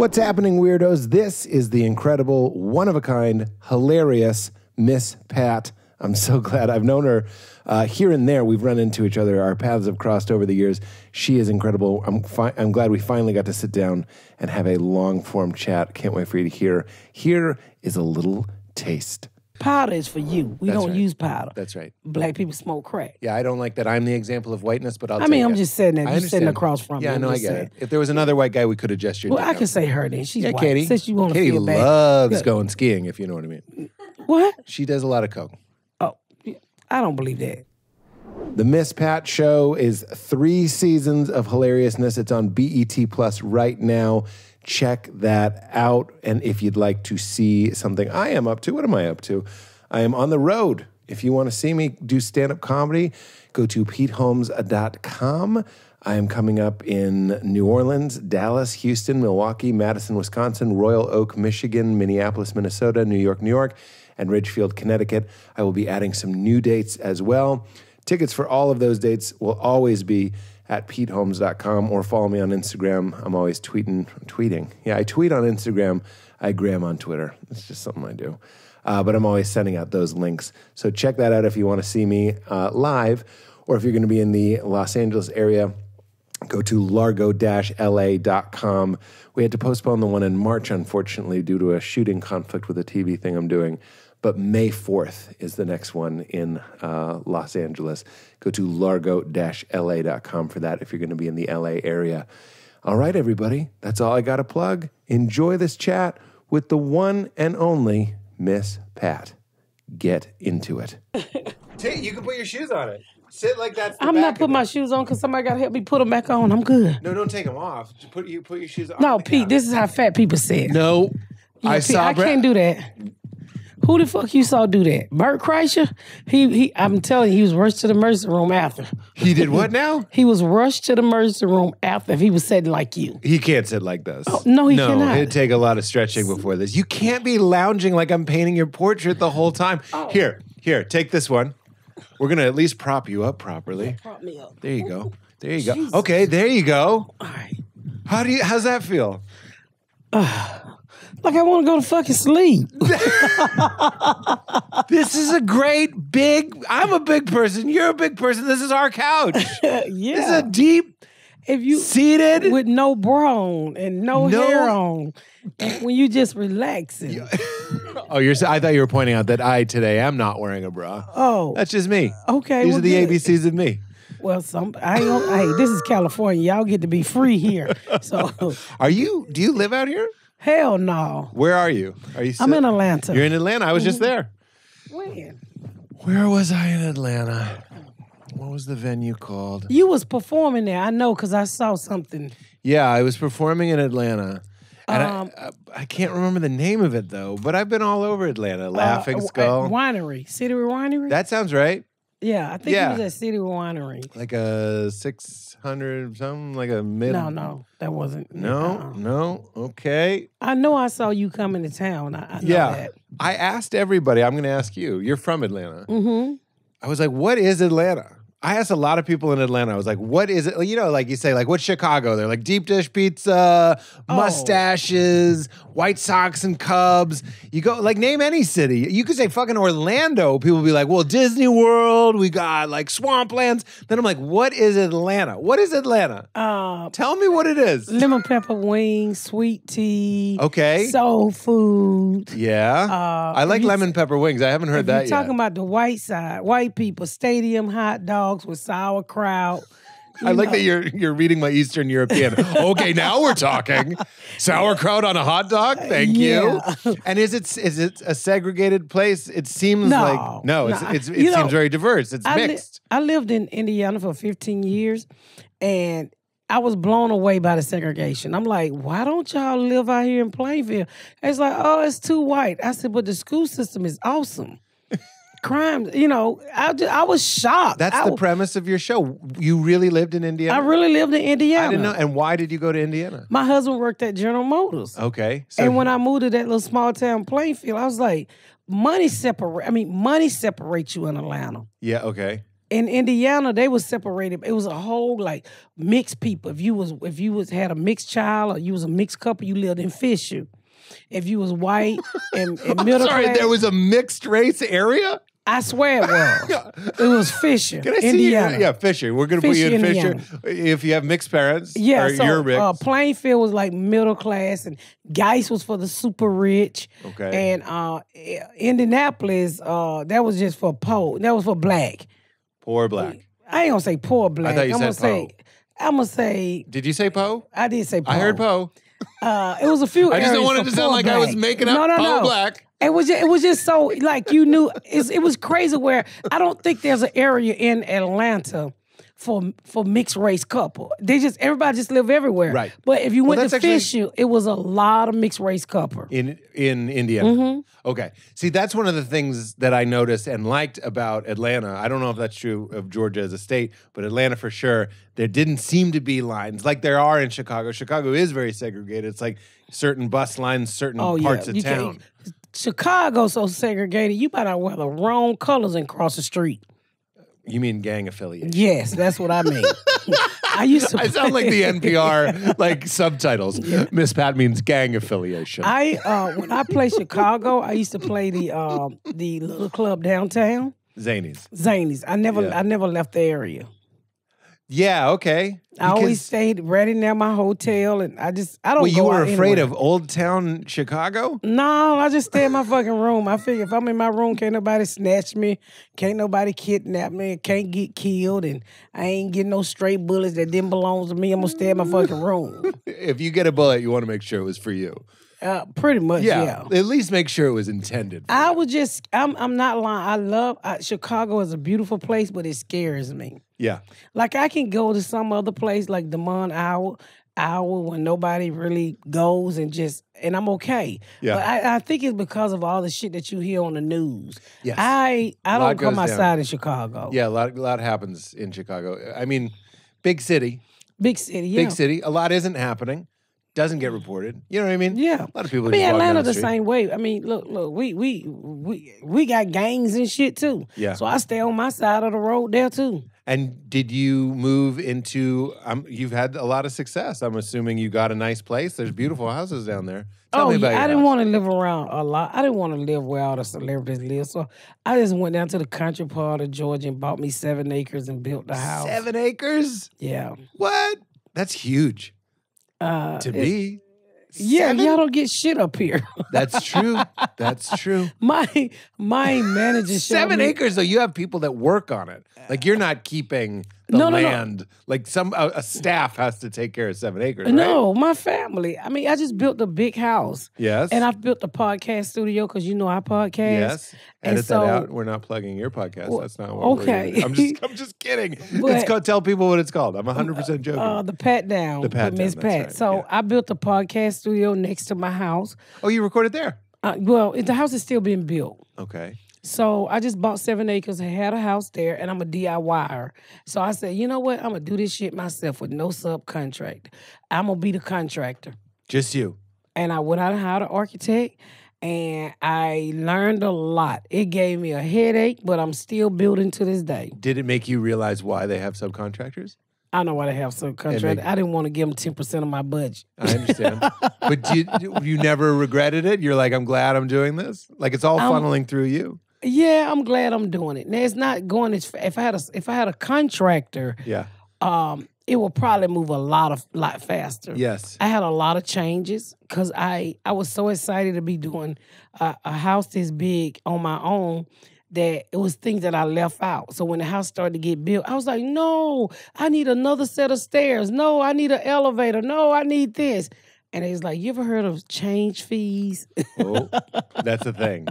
What's happening, weirdos? This is the incredible, one of a kind, hilarious Miss Pat. I'm so glad I've known her uh, here and there. We've run into each other. Our paths have crossed over the years. She is incredible. I'm, fi- I'm glad we finally got to sit down and have a long form chat. Can't wait for you to hear. Here is a little taste. Powder is for you. We That's don't right. use powder. That's right. Black people smoke crack. Yeah, I don't like that I'm the example of whiteness, but I'll. I mean, I'm it. just saying that. I You're sitting across from Yeah, me. No, I get saying. it. If there was another white guy, we could have gestured. Well, I can say her then. She's Yeah, white. Katie. Since you want to Katie feel bad. loves going skiing, if you know what I mean. What? She does a lot of coke. I don't believe that. The Miss Pat Show is three seasons of hilariousness. It's on BET Plus right now. Check that out. And if you'd like to see something I am up to, what am I up to? I am on the road. If you want to see me do stand up comedy, go to PeteHolmes.com. I am coming up in New Orleans, Dallas, Houston, Milwaukee, Madison, Wisconsin, Royal Oak, Michigan, Minneapolis, Minnesota, New York, New York, and Ridgefield, Connecticut. I will be adding some new dates as well. Tickets for all of those dates will always be at PeteHolmes.com or follow me on Instagram. I'm always tweeting, tweeting. Yeah, I tweet on Instagram. I gram on Twitter. It's just something I do. Uh, but I'm always sending out those links. So check that out if you want to see me uh, live, or if you're going to be in the Los Angeles area go to largo-la.com. We had to postpone the one in March, unfortunately, due to a shooting conflict with a TV thing I'm doing. But May 4th is the next one in uh, Los Angeles. Go to largo-la.com for that if you're going to be in the LA area. All right, everybody, that's all I got to plug. Enjoy this chat with the one and only Miss Pat. Get into it. you can put your shoes on it. Sit like that. I'm not putting my shoes on because somebody got to help me put them back on. I'm good. No, don't take them off. Put you put your shoes on. No, Pete, this is how fat people say it. No, Yeah, I Pete, saw. I Brett- can't do that. Who the fuck you saw do that? Bert Kreischer? He he. I'm telling you, he was rushed to the emergency room after. He did what now? He was rushed to the emergency room after if he was sitting like you. He can't sit like this. Oh, no, he no, cannot. It'd take a lot of stretching before this. You can't be lounging like I'm painting your portrait the whole time. Oh. Here, here, take this one. We're gonna at least prop you up properly. Prop me up. There you go. There you go. Jesus. Okay, there you go. All right. How do you? How's that feel? Like I want to go to fucking sleep. This is a great big. I'm a big person. You're a big person. This is our couch. This is a deep if you seated. with no bra on and no, No- hair on, and when you just relaxing. Oh, you're. I thought you were pointing out that I today am not wearing a bra. Oh, That's just me. okay. These well, are the good. ABCs of me. Well, some I ain't gonna, hey, this is California. Y'all get to be free here. So Are you? Do you live out here? Hell no. Where are you? Are you? I'm in Atlanta. You're in Atlanta. I was just there. when? Where was I in Atlanta? What was the venue called? You was performing there. I know because I saw something. Yeah, I was performing in Atlanta. And Um, I, I can't remember the name of it though, but I've been all over Atlanta. Laughing uh, Skull. Winery. City Winery? that sounds right. yeah, I think yeah. it was at City Winery. Like a six hundred something, like a mid. No, no, that wasn't. no, uh-uh. no. Okay. I know I saw you coming to town. I, I know Yeah. that. I asked everybody. I'm going to ask you. You're from Atlanta. Mm-hmm. I was like, what is Atlanta? I asked a lot of people in Atlanta. I was like, what is it? You know, like you say, like, what's Chicago? They're like deep dish pizza, Oh. mustaches, White Sox and Cubs. You go, like, name any city. You could say fucking Orlando. People be like, well, Disney World, we got like swamplands. Then I'm like, what is Atlanta? What is Atlanta? Uh, Tell me what it is. lemon pepper wings, sweet tea, Okay. soul food. yeah. Uh, I like lemon pepper wings. I haven't heard that you're yet. talking about the white side, white people, stadium hot dogs with sauerkraut. I like know. that you're you're reading my Eastern European. okay, now we're talking. Sauerkraut on a hot dog. Thank Yeah. you. And is it is it a segregated place? It seems No, like no. No. it's it You know, seems very diverse. It's I, li- mixed. I lived in Indiana for 15 years and I was blown away by the segregation. I'm like, why don't y'all live out here in Plainfield? It's like, oh, it's too white. I said, but the school system is awesome. Crimes. You know, I just, I was shocked. That's I, the premise of your show. You really lived in Indiana. I really lived in Indiana. I didn't know. And why did you go to Indiana? My husband worked at General Motors. Okay. So and when I moved to that little small town Plainfield, I was like, money separate. I mean, money separates you in Atlanta. yeah, okay. In Indiana, they was separated. It was a whole like mixed people. If you was if you was had a mixed child or you was a mixed couple, you lived in Fisher. If you was white and, and middle Sorry, class, there was a mixed race area. I swear it was. it was Fisher, Can I see Indiana. you? Yeah, Fisher. We're gonna put you in Fisher, Fisher if you have mixed parents. Yeah, or so you're mixed. uh, Plainfield was like middle class, and Geist was for the super rich. Okay. And uh, Indianapolis, uh, that was just for poor. That was for black. Poor black. I ain't gonna say poor black. thought you I'm gonna said say. I'm gonna say. Did you say Poe? I did say. Poor. I heard Poe. Uh, it was a few. I just don't want it to sound like I was making up no, no, Poe no. Black. It was just, it was just so like you knew it's, it was crazy where I don't think there's an area in Atlanta for for mixed race couple. They just everybody just live everywhere. Right. But if you went that's to actually- Fisher, it was a lot of mixed race couple. in in Indiana. Mm-hmm. Okay. See, that's one of the things that I noticed and liked about Atlanta. I don't know if that's true of Georgia as a state, but Atlanta for sure. There didn't seem to be lines like there are in Chicago. Chicago is very segregated. It's like certain bus lines, certain Oh parts yeah, of you town. Chicago so segregated. You better wear the wrong colors and cross the street. You mean gang affiliation? Yes, that's what I mean. I used to. I sound like the NPR like subtitles. Miss Pat means gang affiliation. I uh, when I play Chicago, I used to play the um, the little club downtown, Zanies. Zanies. I never Yeah. I never left the area. Yeah. Okay. I always stayed right in there my hotel, and I just I don't. Well, you go were afraid anywhere. of Old Town Chicago. No, I just stay in my fucking room. I figure if I'm in my room, can't nobody snatch me, can't nobody kidnap me, can't get killed, and I ain't getting no stray bullets that didn't belong to me. I'm gonna stay in my fucking room. If you get a bullet, you want to make sure it was for you. Uh, pretty much, Yeah, yeah. At least make sure it was intended. I you. would just, I'm, I'm not lying. I love I, Chicago is a beautiful place, but it scares me. Yeah. Like I can go to some other place like Demond Hour, hour when nobody really goes and just and I'm okay. Yeah. But I, I think it's because of all the shit that you hear on the news. Yes. I I don't come goes down. outside in Chicago. Yeah, a lot, a lot happens in Chicago. I mean, big city, Big city, yeah. big city. A lot isn't happening. Doesn't get reported. You know what I mean? Yeah. A lot of people. I mean, just walk down Atlanta the the same way. I mean, look, look, we we we we got gangs and shit too. Yeah. So I stay on my side of the road there too. And did you move into? Um, you've had a lot of success. I'm assuming you got a nice place. There's beautiful houses down there. Tell oh me about yeah, I didn't house. want to live around a lot. I didn't want to live where all the celebrities live. So I just went down to the country part of Georgia and bought me seven acres and built the house. Seven acres. Yeah. What? That's huge Uh, to me. Yeah, Seven? y'all don't get shit up here. That's true. That's true. my my manager Seven me- acres, though, you have people that work on it. Like you're not keeping the No, no, no. Like some a, a staff has to take care of seven acres. Right? No, my family. I mean, I just built a big house. Yes. And I've built a podcast studio because you know I podcast. yes. And Edit so, that out. We're not plugging your podcast. Well, That's not what okay. we're doing. I'm just I'm just kidding. it's called tell people what it's called. I'm 100 percent joking. Uh, the Pat Down. The Pat Miss Pat. right, So yeah. I built a podcast studio next to my house. oh, you recorded there. Uh, well, the house is still being built. Okay. So I just bought seven acres and had a house there, and I'm a DIYer. So I said, you know what? I'm gonna do this shit myself with no subcontract. I'm gonna be the contractor. Just you. And I went out and hired an architect, and I learned a lot. It gave me a headache, but I'm still building to this day. Did it make you realize why they have subcontractors? I know why they have subcontract. make- I didn't want to give them ten percent of my budget. I understand. but you you never regretted it. You're like, I'm glad I'm doing this. Like it's all funneling through you. Yeah, I'm glad I'm doing it. Now it's not going as if I had a if I had a contractor, Yeah. um, it will probably move a lot of lot faster. Yes. I had a lot of changes because I I was so excited to be doing a, a house this big on my own that it was things that I left out. So when the house started to get built, I was like, no, I need another set of stairs. No, I need an elevator. No, I need this. And it's like, you ever heard of change fees? Oh, that's a thing.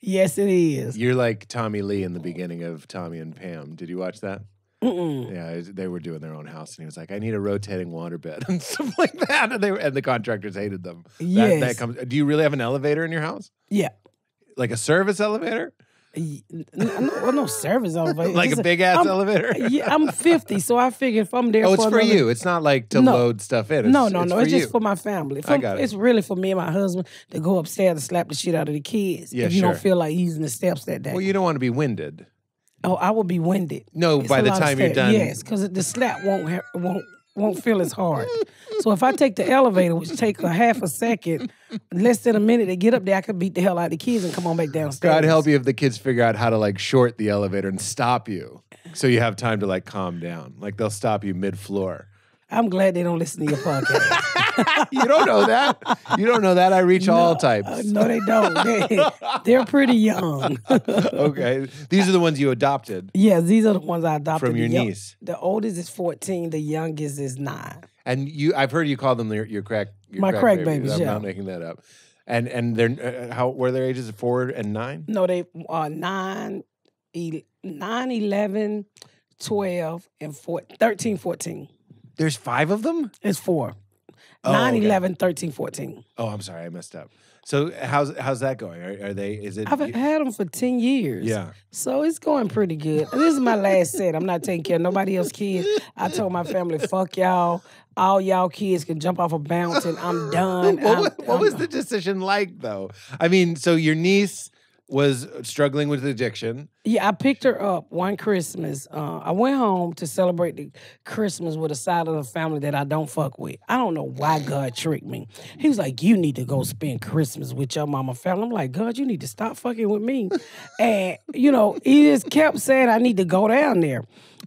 yes, it is. You're like Tommy Lee in the beginning of Tommy and Pam. Did you watch that? Mm-mm. Yeah, they were doing their own house, and he was like, "I need a rotating waterbed and stuff like that." And they were, and the contractors hated them. That, that Yes. comes. Do you really have an elevator in your house? Yeah. Like a service elevator? Y- n- n- No, no service elevator. like a big ass I'm- elevator? Yeah, I'm 50, so I figure if I'm there Oh, it's for for another- you. It's not like to No. load stuff in. It's, no, no, no. For It's you. just for my family. I got it. It's really for me and my husband to go upstairs and slap the shit out of the kids. Yeah, if you sure. don't feel like using the steps that day. Well, you don't want to be winded. oh, I will be winded. No, It's by the time you're done. Yes, because the slap won't won't won't feel as hard. so if I take the elevator, which take a half a second, less than a minute to get up there, I could beat the hell out of the kids and come on back downstairs. God help you if the kids figure out how to like short the elevator and stop you, so you have time to like calm down. Like they'll stop you mid floor. I'm glad they don't listen to your podcast. you don't know that. You don't know that. I reach all types. Uh, no, they don't. They, they're pretty young. okay, these are the ones you adopted. yes, these are the ones I adopted. From your The young- niece. The oldest is 14. The youngest is nine. And you, I've heard you call them your, your crack, your My crack babies, I'm yeah. not making that up. And and they're uh, how were their ages four and nine? No, they are nine, el- 9, 11, 12, and four, 13, 14. There's five of them. It's four. Oh, 9, okay. 11, 13, 14. Oh, I'm sorry, I messed up. So how's how's that going? Are, are they? Is it? I've had them for 10 years. yeah. So it's going pretty good. This is my last set. I'm not taking care of nobody else's kids. I told my family, fuck y'all. All y'all kids can jump off a mountain. I'm done. What, I'm- was, what I'm- the decision like though? I mean, so your niece was struggling with addiction. Yeah, I picked her up one Christmas. Uh, I went home to celebrate the Christmas with a side of the family that I don't fuck with. I don't know why God tricked me. He was like, "You need to go spend Christmas with your mama family." I'm like, "God, you need to stop fucking with me." and you know, he just kept saying I need to go down there,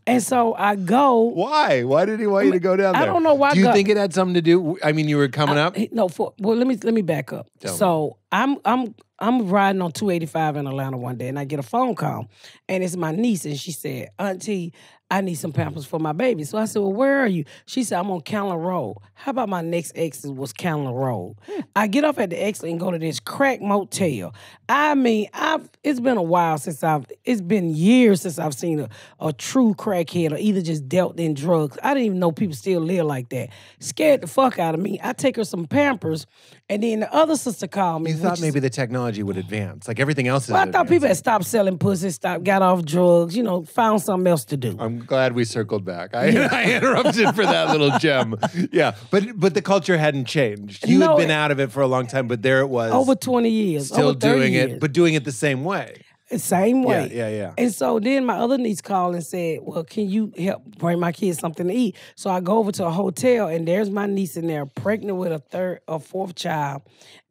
and so I go. Why? Why did he want you to go down there? I don't know why Do you God- think it had something to do? I mean, you were coming up. No, for well, let me let me back up. Tell me. so I'm I'm I'm riding on 285 in Atlanta one day, and I get a phone call, and it's my niece, and she said, "Auntie, I need some pampers for my baby." So I said, "Well, where are you?" She said, "I'm on Callan Road." How about my next exit was Callan Road? Hmm. I get off at the exit and go to this crack motel. I mean, I've it's been a while since I've it's been years since I've seen a, a true crackhead or either just dealt in drugs. I didn't even know people still live like that. Scared the fuck out of me. I take her some Pampers, and then the other sister called me. You thought which is- maybe the technology would advance, like everything else is. Well, I thought people had stopped selling pussy, stopped, got off drugs, you know, found something else to do. I'm glad we circled back. I, I interrupted for that little gem. Yeah, but but the culture hadn't changed. You No, had been it- out of it for a long time, but there it was, Over 20 years. still over doing years. it, but doing it the same way. The same way. Yeah, yeah, yeah. And so then my other niece called and said, Well, can you help bring my kids something to eat? So I go over to a hotel and there's my niece in there, pregnant with a third or fourth child,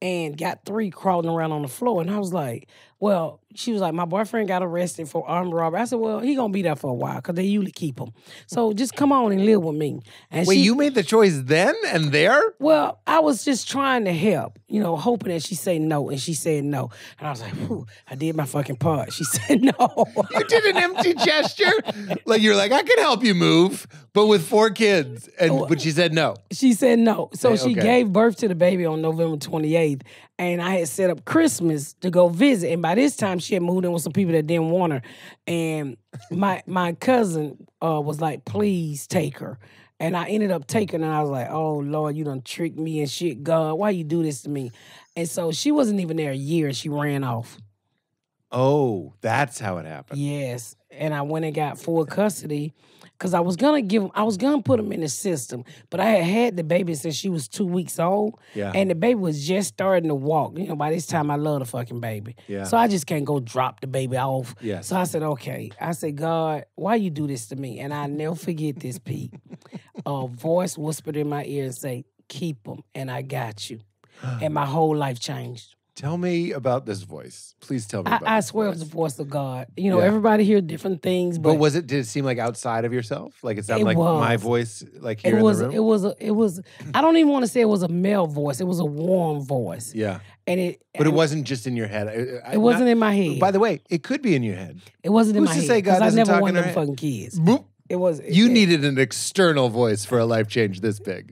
and got three crawling around on the floor. And I was like, Well, she was like, My boyfriend got arrested for armed robbery. I said, Well, he gonna be there for a while because they usually keep him. So just come on and live with me. And Wait, she, you made the choice then and there? well, I was just trying to help, you know, hoping that she say no, and she said no, and I was like, Whew, I did my fucking part. She said no. You did an empty gesture, like you're like, I can help you move, but with four kids, and but she said no. She said no. So Say, she gave birth to the baby on November 28th. And I had set up Christmas to go visit. And by this time, she had moved in with some people that didn't want her. And my my cousin uh, was like, please take her. And I ended up taking her. And I was like, oh, Lord, you done tricked me and shit. God, why you do this to me? And so she wasn't even there a year and she ran off. Oh, that's how it happened. Yes. And I went and got full custody because I was gonna give him, I was gonna put him in the system, but I had had the baby since she was two weeks old, Yeah. and the baby was just starting to walk. You know, by this time I love the fucking baby, Yeah. So I just can't go drop the baby off. Yes. So I said, okay. I said, God, why you do this to me? And I never forget this, Pete. A voice whispered in my ear and say, "Keep him," and I got you, and my whole life changed. Tell me about this voice. Please tell me. I, about I swear it was the voice of God. You know, Yeah. everybody hear different things, But but was it? Did it seem like outside of yourself? Like it sounded It like my voice, like here it was in the room. it was a, it was I don't even want to say it was a male voice. It was a warm voice, yeah, and it but it wasn't just in your head. I- I- It wasn't not- in my head. By the way, it could be in your head. it wasn't in who's my to head say God because I doesn't never talk in wanted our them head? fucking kids. Boop. It was. You it- needed an external voice for a life change this big.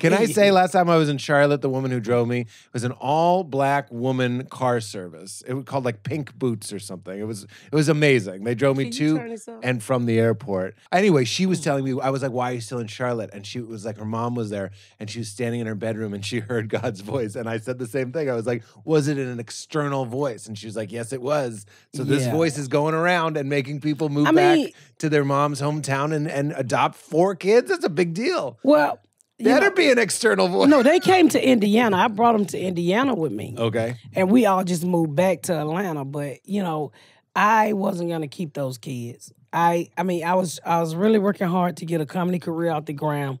Can I say, last time I was in Charlotte, the woman who drove me was an all black woman car service. It was called like Pink Boots or something. It was it was amazing. They drove me Can to turn this up? and from the airport. Anyway, she was oh. telling me, I was like, why are you still in Charlotte? And she was like, her mom was there and she was standing in her bedroom and she heard God's voice. And I said the same thing. I was like, was it an external voice? And she was like, yes, it was. So this Yeah. voice is going around and making people move I back mean- to their mom's hometown and, and adopt four kids. That's a big deal. Well, you Better know- be an external voice. no, they came to Indiana. I brought them to Indiana with me. Okay. and we all just moved back to Atlanta. But you know, I wasn't gonna keep those kids. I I mean, I was I was really working hard to get a comedy career out the ground.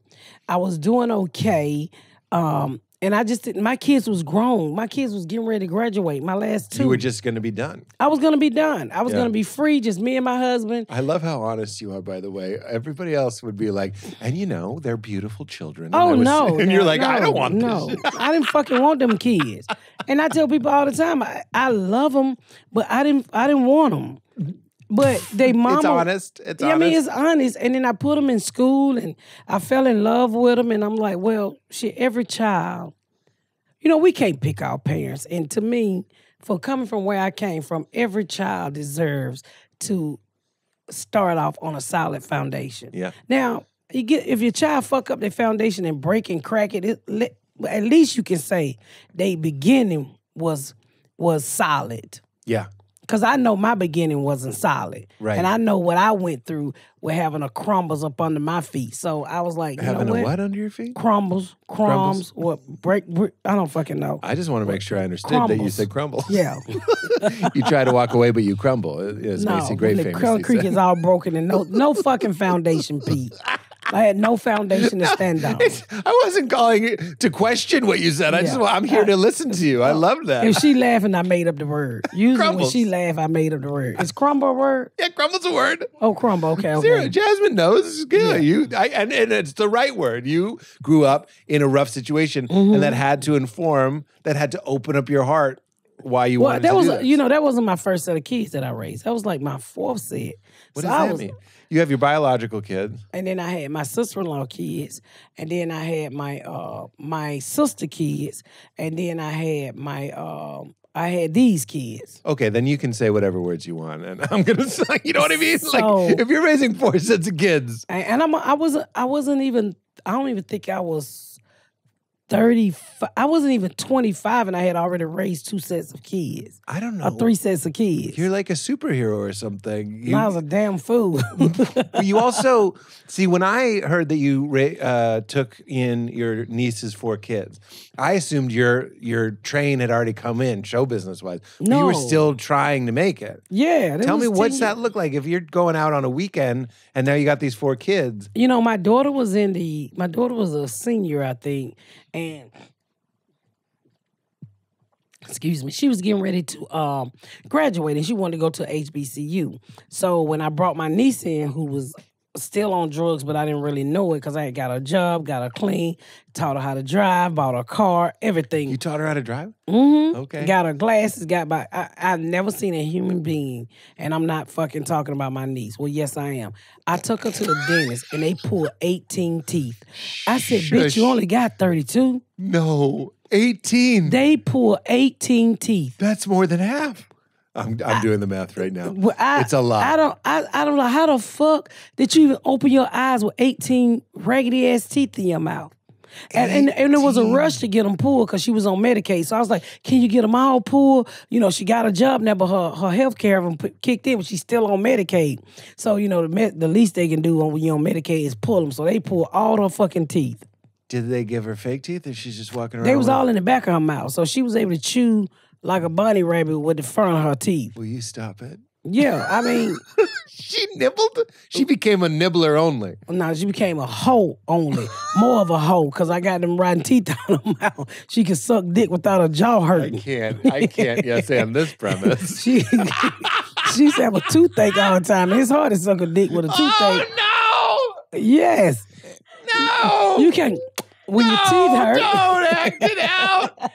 I was doing okay. Um, and I just didn't my kids was grown. My kids was getting ready to graduate. My last two. You were just going to be done. I was gonna be done. I was Yeah. gonna be free, just me and my husband. I love how honest you are, by the way. Everybody else would be like, and you know, they're beautiful children. And oh, I Oh was- no! And no, you're like, I don't want no. this. I didn't fucking want them kids. And I tell people all the time, I, I love them, but I didn't. I didn't want them. But they mama. It's honest. It's yeah, honest. I mean, it's honest. And then I put them in school, and I fell in love with them. And I'm like, well, shit. Every child, you know, we can't pick our parents. And to me, for coming from where I came from, every child deserves to start off on a solid foundation. Yeah. Now, you get if your child fuck up their foundation and break and crack it, it at least you can say they beginning was was solid. yeah. Cause I know my beginning wasn't mm-hmm. solid, Right. And I know what I went through with having a crumbles up under my feet. So I was like, you Having know a what? under your feet? Crumbles, Crumbles? crumbs, what break, break? I don't fucking know. I just want to make sure I understood that you said crumble. Yeah, you try to walk away, but you crumble. As no. Macy Gray the Creek is all broken and no, no fucking foundation, Pete. I had no foundation to stand on. I wasn't calling to question what you said. I just Yeah. want, I'm here to listen to you. I love that. If she laughing, I made up the word. Usually when she laugh, I made up the word. Is crumble a word? yeah, crumble's a word. Oh, crumble. Okay, okay. Zero. Jasmine knows. Yeah, you I, and, and it's the right word. You grew up in a rough situation, Mm-hmm. and that had to inform, that had to open up your heart. Why you Well, wanted that was this. you know that wasn't my first set of kids that I raised. That was like my fourth set. What So does I that was, mean? You have your biological kids. And then I had my sister in law kids, and then I had my uh my sister kids, and then I had my um I had these kids. Okay, then you can say whatever words you want, and I'm gonna say, you know what I mean? So- like if you're raising four sets of kids, And, and I'm I wasn't I wasn't even I don't even think I was thirty. I wasn't even twenty five, and I had already raised two sets of kids, I don't know. or three sets of kids. You're like a superhero or something. You, I was a damn fool. You also see when I heard that you uh, took in your niece's four kids, I assumed your your train had already come in show business wise. But you were still trying to make it. yeah, Tell me what's 10 that look like if you're going out on a weekend and now you got these four kids. You know, my daughter was in the. My daughter was a senior, I think, and excuse me, she was getting ready to um, graduate, and she wanted to go to HBCU. So when I brought my niece in, who was still on drugs, but I didn't really know it because I had got a job, got her clean, taught her how to drive, bought her a car, everything. You taught her how to drive? hmm Okay. Got her glasses, got by. I, I've never seen a human being, and I'm not fucking talking about my niece. Well, yes, I am. I took her to the dentist and they pulled 18 teeth. I said, bitch, you only got 32. No, 18. They pulled 18 teeth. That's more than half. I'm, I'm doing the math right now. Well, I, It's a lot. I don't I, I don't know how the fuck did you even open your eyes with 18 raggedy ass teeth in your mouth? And, and, and there was a rush to get them pulled because she was on Medicaid. So I was like, "Can you get them all pulled?" You know, she got a job now, but her her health care of them p- kicked in, but she's still on Medicaid. So you know, the med- the least they can do when you're on Medicaid is pull them. So they pulled all her fucking teeth. Did they give her fake teeth or she's just walking around? They was with- all in the back of her mouth, so she was able to chew like a bunny rabbit with the front of her teeth. Will you stop it? Yeah, I mean. She nibbled? She became a nibbler only. No, she became a hoe only. More of a hoe, because I got them rotten teeth out of her mouth. She could suck dick without her jaw hurting. I can't. I can't yes and this premise. She she used to have a toothache all the time. It's hard to suck a dick with a oh, toothache. Oh no! Yes. no! No! You can when your teeth hurt. Don't act it out.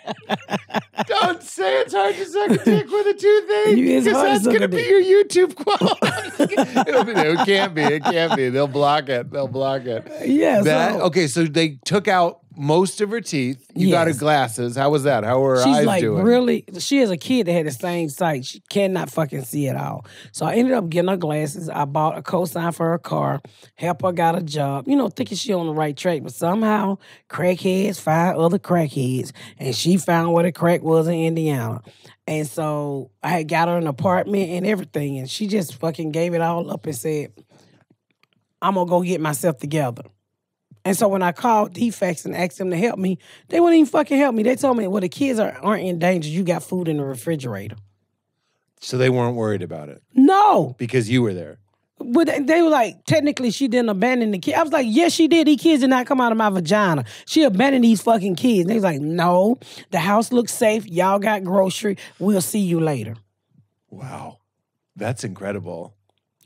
Don't say it's hard to suck a dick with a toothache. Because that's going to be your YouTube quote. Be, it can't be. It can't be. They'll block it. They'll block it. Yeah. That so okay? So they took out most of her teeth. You got her glasses. How was that? How were her she's eyes like doing? really. She is a kid that had the same sight. She cannot fucking see at all. So I ended up getting her glasses. I bought a cosign for her car. Help her got a job. You know, thinking she on the right track, but somehow crackheads find other crackheads, and she found where the crack was in Indiana. And so I had got her an apartment and everything, and she just fucking gave it all up and said, "I'm gonna go get myself together." And so when I called Defects and asked them to help me, they wouldn't even fucking help me. They told me, well, the kids are, aren't in danger. You got food in the refrigerator. So they weren't worried about it No. because you were there. But they- they were like, technically, she didn't abandon the kid. I was like, yes, she did. These kids did not come out of my vagina. She abandoned these fucking kids. And they was like, no, the house looks safe. Y'all got grocery. We'll see you later. Wow, that's incredible.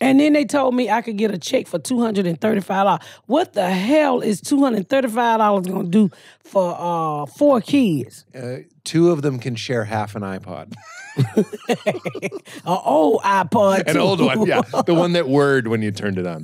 And then they told me I could get a check for two hundred and thirty-five dollars. What the hell is two hundred thirty-five dollars gonna do for uh four kids? Uh, two of them can share half an iPod. An old iPod, An too. old one, yeah, the one that whirred when you turned it on.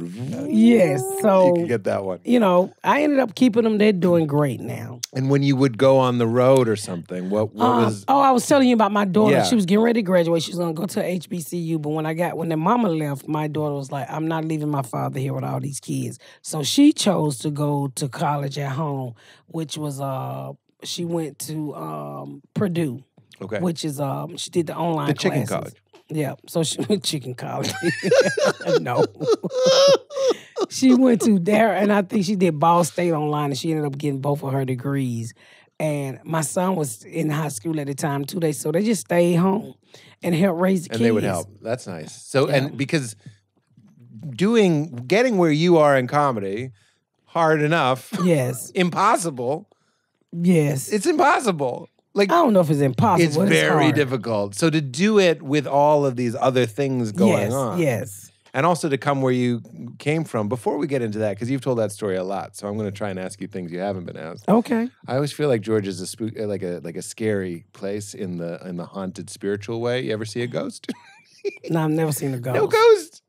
yes. So you can get that one. you know, I ended up keeping them. They're doing great now. And when you would go on the road or something, what what Uh, was? oh, I was telling you about my daughter. Yeah. She was getting ready to graduate. She was gonna go to HBCU. But when I got when the mama left, my daughter was like, "I'm not leaving my father here with all these kids." So she chose to go to college at home, which was uh, she went to um, Purdue, Okay, which is um, she did the online the chicken classes. college. Yeah, so she went chicken college. no, she went to there, and I think she did Ball State online, and she ended up getting both of her degrees. And my son was in high school at the time too. They so they just stayed home and helped raise the and kids. And they would help. That's nice. So Yeah. and because doing getting where you are in comedy, hard enough, Yes, impossible. yes. It's impossible. Like I don't know if it's impossible. it's very hard. difficult. So to do it with all of these other things going yes, on, Yes. and also to come where you came from. Before we get into that, because you've told that story a lot, so I'm going to try and ask you things you haven't been asked. Okay. I always feel like George is a spook, like a like a scary place in the in the haunted spiritual way. You ever see a ghost? No, I've never seen a ghost. no ghost.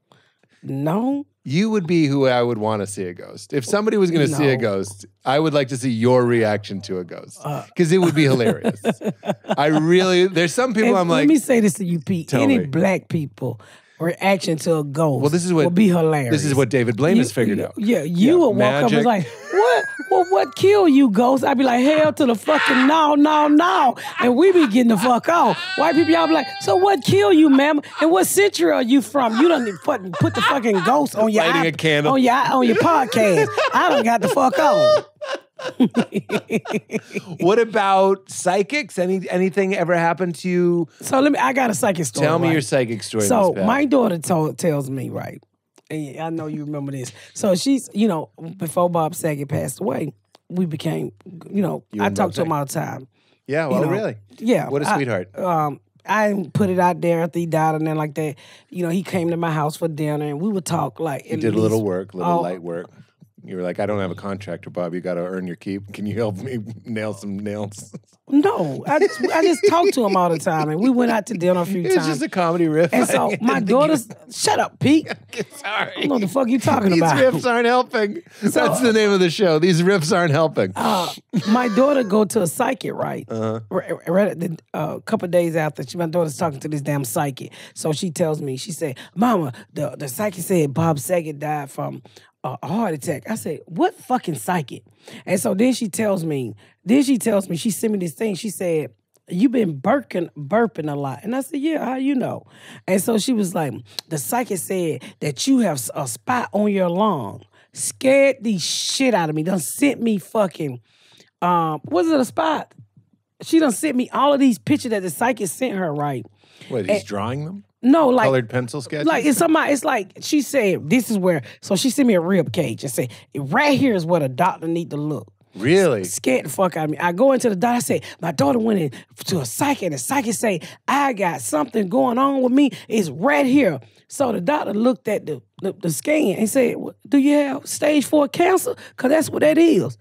No. You would be who I would want to see a ghost. If somebody was going to see a ghost, I would like to see your reaction to a ghost Uh. because it would be hilarious. I really. There's some people And I'm let like. Let me say this to you, Pete. Any me. black people reaction to a ghost Well, this is what- will be hilarious. This is what David Blaine has figured out. Yeah, you Yeah, would walk up and magic. like, "What? Well, what kill you, ghost?" I'd be like, "Hell to the fucking no, no, no!" And we be getting the fuck off. White people, y'all be like, "So what kill you, ma'am? And what century are you from? You don't fucking put the fucking ghost on your Lighting a candle. on your on your podcast. I don't got the fuck on." What about psychics? Any anything ever happened to you? So let me. I got a psychic story. Tell me right? your psychic story. So my daughter told tells me right, and I know you remember this. So she's you know before Bob Saget passed away, we became you know You I talked to him all the time. yeah, well, you know, really, Yeah, what a I- sweetheart. um, I didn't put it out there after he died and then like that. You know, he came to my house for dinner and we would talk like. You did a little work, a little Oh. light work. You were like, I don't have a contractor, Bob. You got to earn your keep. Can you help me nail some nails? No, I just I just talked to him all the time and we went out to dinner a few It's times. just a comedy riff. and so my daughter's shut up, Pete. Sorry. I don't know what the fuck you talking These about. riffs aren't helping. That's the name of the show. These riffs aren't helping. uh, my daughter go to a psychic, right? Uh-huh. Right, right the, uh, a couple days after, she, my daughter's talking to this damn psychic. So she tells me, she said, "Mama, the the psychic said Bob Saget died from a heart attack." I said, "What fucking psychic?" And so then she tells me, then she tells me, she sent me this thing. She said. you've been burping, burping a lot, and I said, "Yeah, how you know?" And so she was like, "The psychic said that you have a spot on your lung, scared the shit out of me. Done sent me fucking um, was it a spot? She done sent me all of these pictures that the psychic sent her, right? What, he's drawing them? No, like Colored pencil sketches? like it's somebody. It's like she said, "This is where." So she sent me a rib cage and said, "Right here is where the doctor need to look." really? Scared the fuck out of me. I go into the doctor. I say, "My daughter went in to a psychic, and the psychic say I got something going on with me. It's right here." So the doctor looked at the the, the scan and said, "What- "Do you have stage four cancer? Cause that's what that is."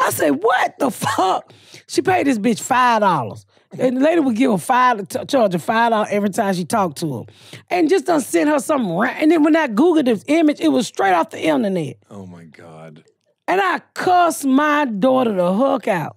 I said, "What the fuck?" She paid this bitch five dollars. And the lady would give a five, charge a five dollars every time she talked to him, and just done send her something. And then when I googled this image, it was straight off the internet. Oh my God. And I cussed my daughter the hook out.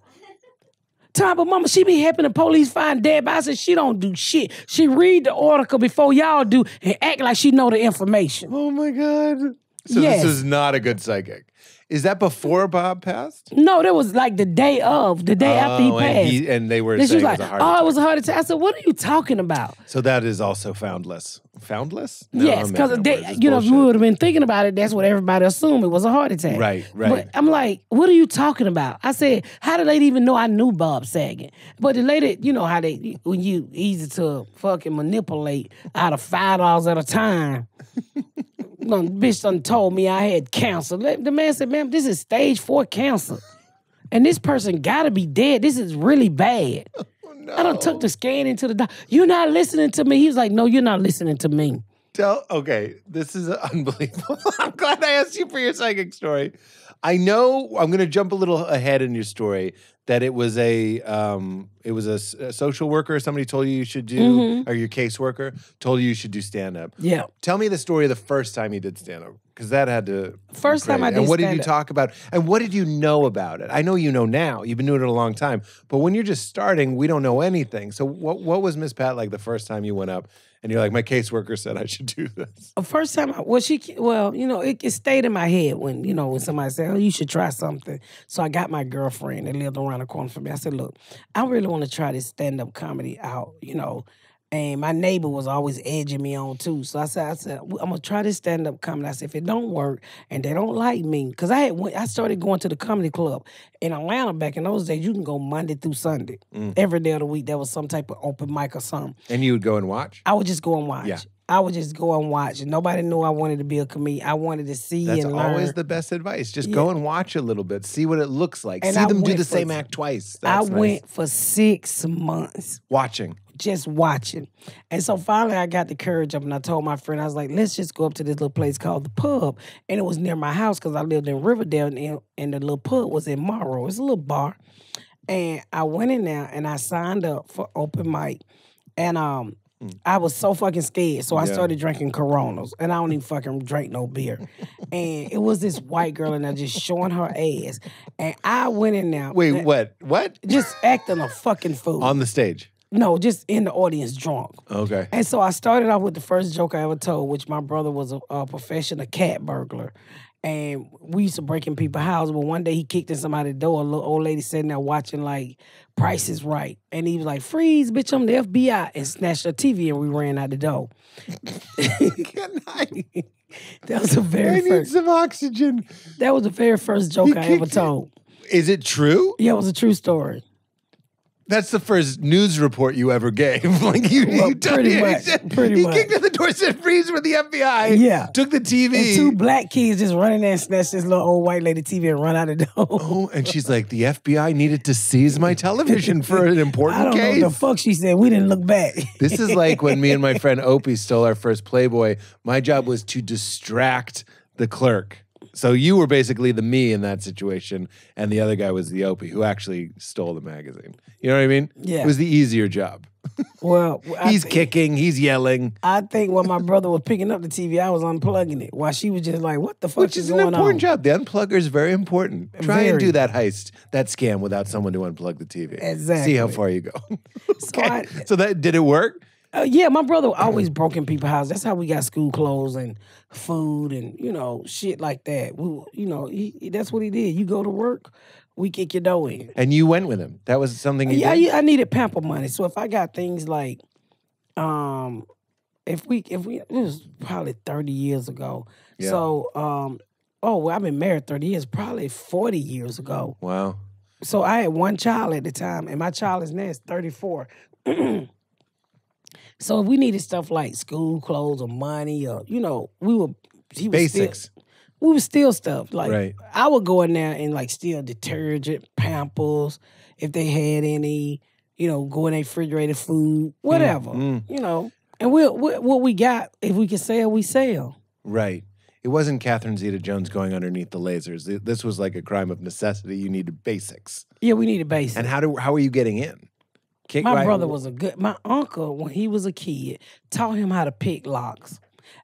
Time, but mama, she be helping the police find dead bodies. I said she don't do shit. She read the article before y'all do and act like she know the information. Oh my God. So Yes. this is not a good psychic. Is that before Bob passed? No, that was like the day of, the day after he Oh, and, passed. he- and they were Then she was like, it was a heart "Oh, attack. it was a heart attack." I said, "What are you talking about?" So that is also foundless. Foundless? No, yes, because making up words. You know, if bullshit. would have been thinking about it, that's what everybody assumed it was a heart attack. Right, right. But I'm like, "What are you talking about?" I said, "How did they even know I knew Bob Saget?" But the lady, you know how they when you easy to fucking manipulate out of five dollars at a time. Done- bitch done told me I had cancer. The man said, "Ma'am, this is stage four cancer." And this person gotta be dead. This is really bad. Oh, I done took the scan into the doc. You're not listening to me. He was like, No, you're not listening to me. Tell okay, this is unbelievable. I'm glad I asked you for your psychic story. I know I'm going to jump a little ahead in your story that it was a um, it was a social worker somebody told you you should do Mm-hmm. or your caseworker told you you should do stand up. Yeah. Tell me the story of the first time you did stand up because that had to First time I did And what did you talk about? And what did you know about it? I know you know now. You've been doing it a long time. But when you're just starting, we don't know anything. So what what was Miss Pat like the first time you went up and you're like, my caseworker said I should do this. First time, I, well, she, well, you know, it, it stayed in my head when, you know, when somebody said, "Oh, you should try something." So I got my girlfriend that lived around the corner from me. I said, "Look, I really want to try this stand up comedy out," you know. And my neighbor was always edging me on too. So I said, I said, I'm gonna try this stand up comedy. I said, if it don't work and they don't like me, because I had went, I started going to the comedy club in Atlanta back in those days. You can go Monday through Sunday, mm. every day of the week. There was some type of open mic or something. And you would go and watch? I would just go and watch. Yeah. I would just go and watch. Nobody knew I wanted to be a comedian. I wanted to see That's and always the best advice. Just go and watch a little bit, see what it looks like. And see I them do the same act twice. I nice. went for six months watching. just watching. And so finally I got the courage up and I told my friend, I was like, let's just go up to this little place called the pub. And it was near my house because I lived in Riverdale and, and the little pub was in Morrow. It's a little bar. And I went in there and I signed up for open mic. And um Mm. I was so fucking scared. So I Yeah. started drinking Coronas. And I don't even fucking drink no beer. and it was this white girl and I just showing her ass. And I went in there. Wait, and- what? What? Just acting a fucking fool. On the stage. no, just in the audience drunk. Okay. And so I started off with the first joke I ever told, which my brother was a, a professional cat burglar. And we used to break in people's houses, but one day he kicked in somebody's door. A little old lady sitting there watching like Price is Right. And he was like, Freeze, bitch, I'm the FBI and snatched her TV and we ran out the door. Good night. That was the very. I very need first some oxygen. that was the very first joke He I ever told. Is it true? Yeah, it was a true story. That's the first news report you ever gave. like you, Well, you pretty he much, said- pretty he much. kicked at the door, said freeze with the FBI. Yeah. Took the TV. And two black kids just running there and snatched this little old white lady TV and run out of the door. Oh, and she's like, the FBI needed to seize my television for an important I don't case. know what the fuck she said. We didn't look back. This is like when me and my friend Opie stole our first Playboy. My job was to distract the clerk. So you were basically the me in that situation, and the other guy was the Opie who actually stole the magazine. You know what I mean? Yeah. It was the easier job. Well, I He's kicking, he's yelling, I think when my brother was picking up the TV, I was unplugging it while she was just like, "What the fuck which is is an important on?" job. The unplugger is very important. Try and do that heist, that scam without someone to unplug the TV. Exactly. See how far you go. So I, so that did it work? Uh, yeah, my brother always broke in people's houses. That's how we got school clothes and food and you know shit like that. We, you know, he, that's what he did. You go to work, we kick your dough in. And you went with him. That was something Yeah, yeah, I needed pamper money. So if I got things like, um, if we if we it was probably thirty years ago. Yeah. So um, oh well, I've been married thirty years, probably forty years ago. Wow. So I had one child at the time, and my child is now is thirty four. so if we needed stuff like school clothes or money or you know we were he was still- Basics. we would steal stuff. Like Right. I would go in there and like steal detergent, Pampers, if they had any. You know, go in their refrigerated food, whatever. mm. You know, and we, what we got, if we can sell, we sell. Right. It wasn't Catherine Zeta Jones going underneath the lasers. This was like a crime of necessity. You needed basics. Yeah, we needed basic. And how do how are you getting in? Kick- My right. brother was a good. My uncle, when he was a kid, taught him how to pick locks.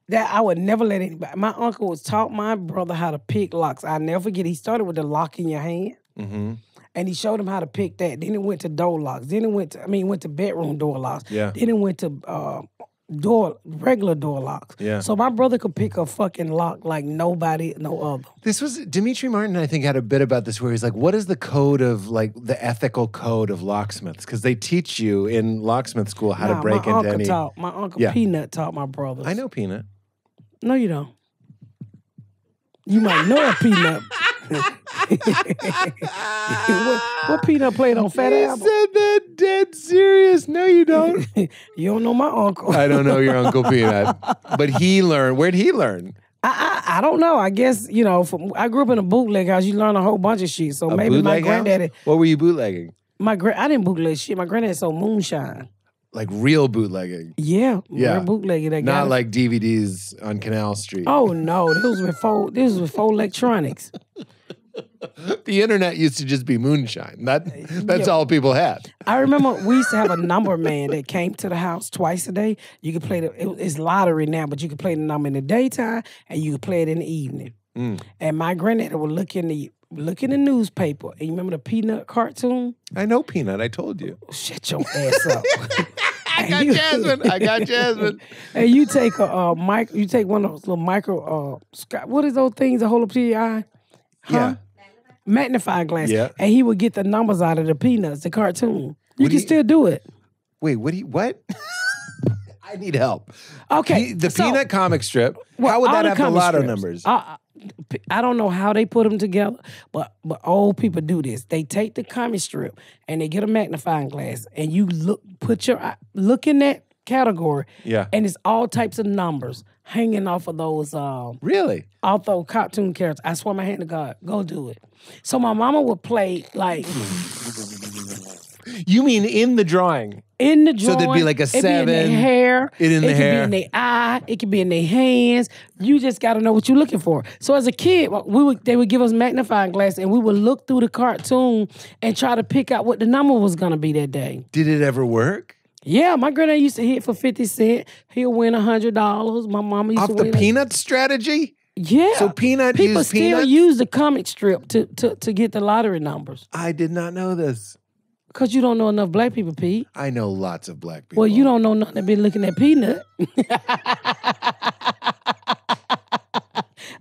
That I would never let anybody. My uncle was taught my brother how to pick locks. I never forget. He started with the lock in your hand, Mm-hmm. and he showed him how to pick that. Then it went to door locks. Then it went to. I mean, went to bedroom door locks. Yeah. Then it went to uh, door regular door locks. Yeah. So my brother could pick a fucking lock like nobody, no other. This was Demetri Martin. I think had a bit about this where he's like, "What is the code of like the ethical code of locksmiths?" Because they teach you in locksmith school how Nah, to break my into uncle any. taught. My uncle Yeah. Peanut taught my brothers. I know Peanut. No, you don't. You might know a peanut. What, what peanut played on Fat He Album? said that dead serious. No, you don't. You don't know my uncle. I don't know your Uncle Peanut, but he learned. Where'd he learn? I, I I don't know. I guess you know. From, I grew up in a bootleg house. You learn a whole bunch of shit. So A maybe my bootleg house? granddaddy, What were you bootlegging? my gra- I didn't bootleg shit. My granddaddy sold moonshine. Like real bootlegging, Yeah, Yeah. bootlegging that not like DVDs on Canal Street. Oh no, this was before. This was before electronics. The internet used to just be moonshine. That that's all people had. I remember we used to have a number man that came to the house twice a day. You could play the it, it's lottery now, but you could play the number in the daytime and you could play it in the evening. Mm. And my granddad would look in the look in the newspaper. And you remember the Peanut cartoon? I know Peanut. I told you. Shut your ass up. I got Jasmine. I got Jasmine. and you take a uh, mic, you take one of those little micro uh, what is those things that hold up to your eye? Yeah. Magnifying glass. Yeah. And he would get the numbers out of the peanuts, the cartoon. You What can you- still do it. Wait, what do you what? I need help. Okay. Pe- the so- Peanut comic strip. Well, how would that have the lotto strips. numbers? I, I- I don't know how they put them together, but but old people do this. They take the comic strip and they get a magnifying glass, and you look put your look in that category, Yeah. and it's all types of numbers hanging off of those um really? off those cartoon characters. I swear my hand to God, go do it. So my mama would play like You mean in the drawing? in the drawing. So there'd be like a it'd be in their seven, hair. it in it the could hair. be in their eye. It could be in their hands. You just got to know what you're looking for. So as a kid, we would they would give us magnifying glass and we would look through the cartoon and try to pick out what the number was gonna be that day. Did it ever work? Yeah, my granddad used to hit for fifty cent. He'll win a hundred dollars. My mama used Off to the win. a- peanut strategy? yeah. So Peanut people used still use the comic strip to, to to get the lottery numbers. I did not know this. Cause you don't know enough black people, Pete. I know lots of black people. Well, you don't know nothing. Been looking at Peanut.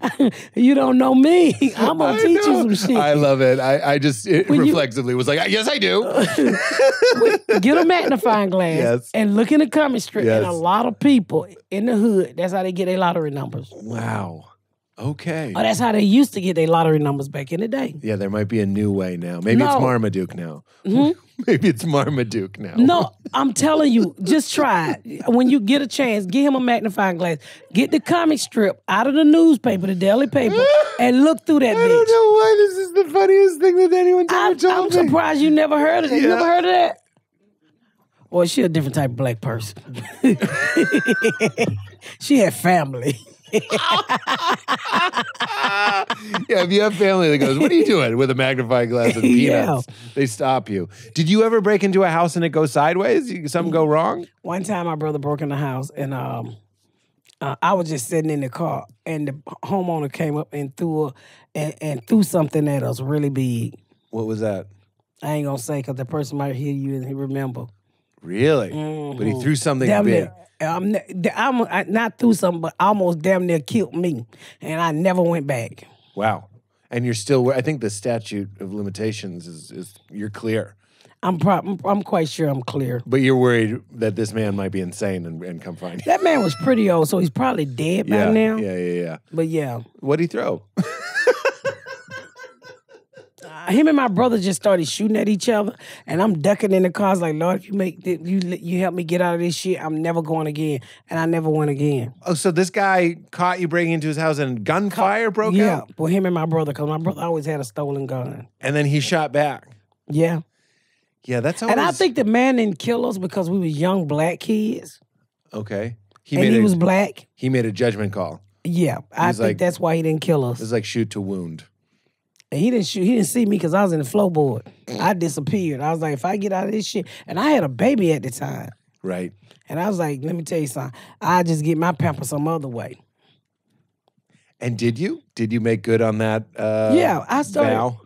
you don't know me. I'm gonna I teach know. you some shit. I love it. I, I just it When you- reflexively was like, yes, I do. Get a magnifying glass Yes. and look in the comic strip. And a lot of people in the hood, that's how they get their lottery numbers. wow. Okay. Or that's how they used to get their lottery numbers back in the day. Yeah, there might be a new way now. Maybe it's Marmaduke now. Mm-hmm. Maybe it's Marmaduke now. No, I'm telling you, just try it. When you get a chance, get him a magnifying glass. Get the comic strip out of the newspaper, the daily paper, and look through that I bitch. don't know why this is the funniest thing that anyone's ever I'm, I'm told me. surprised you never heard of that. You Yeah. never heard of that? Or she a different type of black person. she had family. Yeah, if you have family that goes, "What are you doing with a magnifying glass and Yeah. peanuts?" They stop you. Did you ever break into a house and it goes sideways? Something go wrong? One time, my brother broke in the house, and um, uh, I was just sitting in the car, and the homeowner came up and threw a, and, and threw something at us really big. What was that? I ain't gonna say because the person might hear you and he remember. Really? But he threw something Damn big. near, I'm, I'm I, not through something, but almost damn near killed me, and I never went back. Wow. And you're still. I think the statute of limitations is, is you're clear, I'm, pro- I'm quite sure I'm clear. but you're worried that this man might be insane and, and come find you. That man was pretty old, so he's probably dead by Yeah, now. yeah, yeah, yeah. But yeah, What'd he throw? Him and my brother just started shooting at each other, and I'm ducking in the cars like, Lord, if you make you you help me get out of this shit, I'm never going again, and I never went again. Oh, so this guy caught you breaking into his house and gunfire broke yeah, out, well, him and my brother, because my brother always had a stolen gun. and then he shot back. Yeah, Yeah, that's always and I think the man didn't kill us because we was young black kids, okay. He and made he a, was black. he made a judgment call. Yeah, I think like- that's why he didn't kill us. It's like shoot to wound. And he didn't shoot. He didn't see me because I was in the floorboard. I disappeared. I was like, if I get out of this shit, and I had a baby at the time, Right. and I was like, let me tell you something. I just get my pamper some other way. And did you? Did you make good on that? Uh, Yeah, I started- vow?